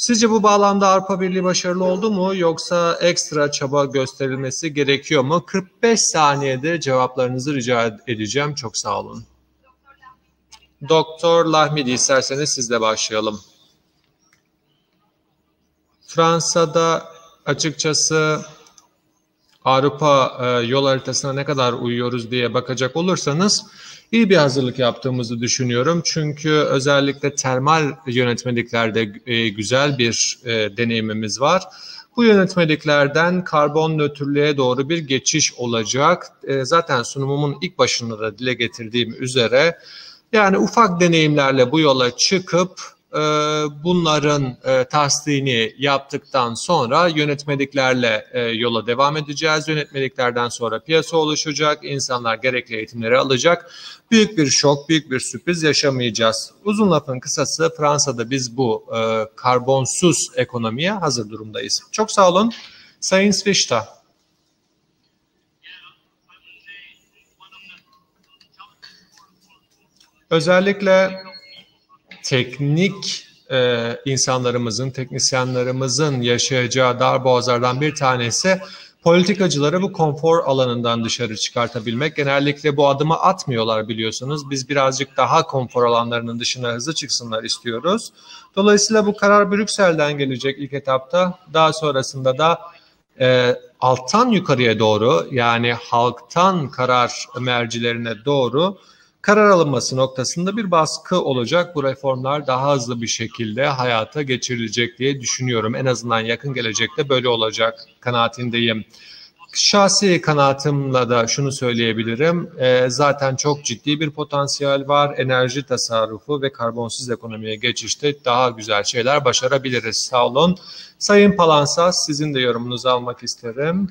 Sizce bu bağlamda Avrupa Birliği başarılı oldu mu yoksa ekstra çaba gösterilmesi gerekiyor mu? 45 saniyede cevaplarınızı rica edeceğim. Çok sağ olun. Doktor Lahmidi isterseniz sizle başlayalım. Fransa'da açıkçası Avrupa e, yol haritasına ne kadar uyuyoruz diye bakacak olursanız iyi bir hazırlık yaptığımızı düşünüyorum. Çünkü özellikle termal yönetmeliklerde e, güzel bir e, deneyimimiz var. Bu yönetmeliklerden karbon nötrlüğe doğru bir geçiş olacak. E, zaten sunumumun ilk başında da dile getirdiğim üzere yani ufak deneyimlerle bu yola çıkıp E, bunların e, tasdiğini yaptıktan sonra yönetmeliklerle e, yola devam edeceğiz. Yönetmeliklerden sonra piyasa oluşacak, insanlar gerekli eğitimleri alacak. Büyük bir şok, büyük bir sürpriz yaşamayacağız. Uzun lafın kısası Fransa'da biz bu karbonsuz ekonomiye hazır durumdayız. Çok sağ olun. Sayın Svişta. Özellikle teknik e, insanlarımızın, teknisyenlerimizin yaşayacağı dar boğazlardan bir tanesi politikacıları bu konfor alanından dışarı çıkartabilmek. Genellikle bu adımı atmıyorlar biliyorsunuz. Biz birazcık daha konfor alanlarının dışına hızlı çıksınlar istiyoruz. Dolayısıyla bu karar Brüksel'den gelecek ilk etapta. Daha sonrasında da e, alttan yukarıya doğru yani halktan karar mercilerine doğru karar alınması noktasında bir baskı olacak. Bu reformlar daha hızlı bir şekilde hayata geçirilecek diye düşünüyorum. En azından yakın gelecekte böyle olacak kanaatindeyim. Şahsi kanaatimle de şunu söyleyebilirim. E, zaten çok ciddi bir potansiyel var. Enerji tasarrufu ve karbonsuz ekonomiye geçişte daha güzel şeyler başarabiliriz. Sağ olun. Sayın Palansas sizin de yorumunuzu almak isterim.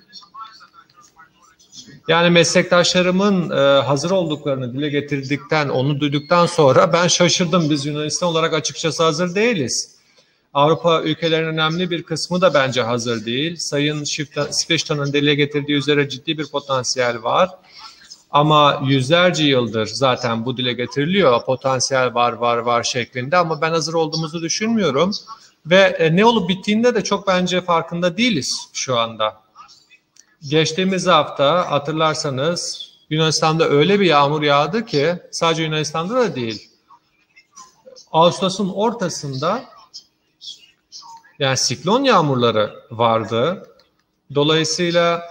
Yani meslektaşlarımın e, hazır olduklarını dile getirdikten, onu duyduktan sonra ben şaşırdım. Biz Yunanistan olarak açıkçası hazır değiliz. Avrupa ülkelerinin önemli bir kısmı da bence hazır değil. Sayın Sviştan'ın dile getirdiği üzere ciddi bir potansiyel var. Ama yüzlerce yıldır zaten bu dile getiriliyor. Potansiyel var, var, var şeklinde ama ben hazır olduğumuzu düşünmüyorum. Ve e, ne olup bittiğinde de çok bence farkında değiliz şu anda. Geçtiğimiz hafta hatırlarsanız Yunanistan'da öyle bir yağmur yağdı ki sadece Yunanistan'da da değil. Ağustos'un ortasında yani siklon yağmurları vardı. Dolayısıyla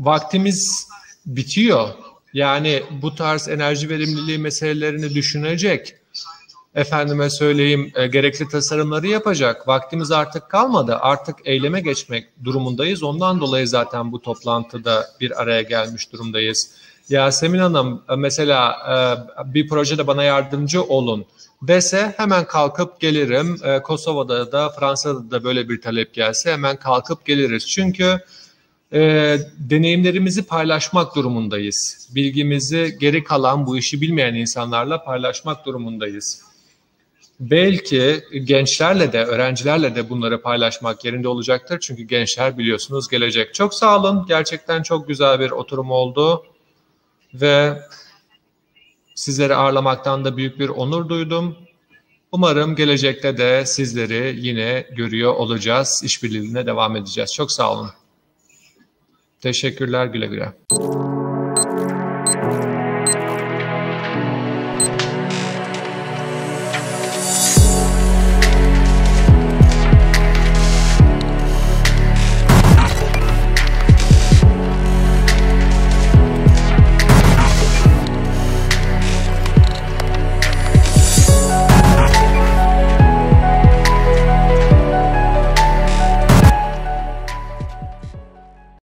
vaktimiz bitiyor. Yani bu tarz enerji verimliliği meselelerini düşünecek, efendime söyleyeyim e, gerekli tasarımları yapacak. Vaktimiz artık kalmadı. Artık eyleme geçmek durumundayız. Ondan dolayı zaten bu toplantıda bir araya gelmiş durumdayız. Yasemin Hanım e, mesela e, bir projede bana yardımcı olun dese hemen kalkıp gelirim. E, Kosova'da da Fransa'da da böyle bir talep gelse hemen kalkıp geliriz. Çünkü e, deneyimlerimizi paylaşmak durumundayız. Bilgimizi geri kalan bu işi bilmeyen insanlarla paylaşmak durumundayız. Belki gençlerle de, öğrencilerle de bunları paylaşmak yerinde olacaktır. Çünkü gençler biliyorsunuz gelecek. Çok sağ olun. Gerçekten çok güzel bir oturum oldu. Ve sizleri ağırlamaktan da büyük bir onur duydum. Umarım gelecekte de sizleri yine görüyor olacağız. İşbirliğine devam edeceğiz. Çok sağ olun. Teşekkürler güle güle.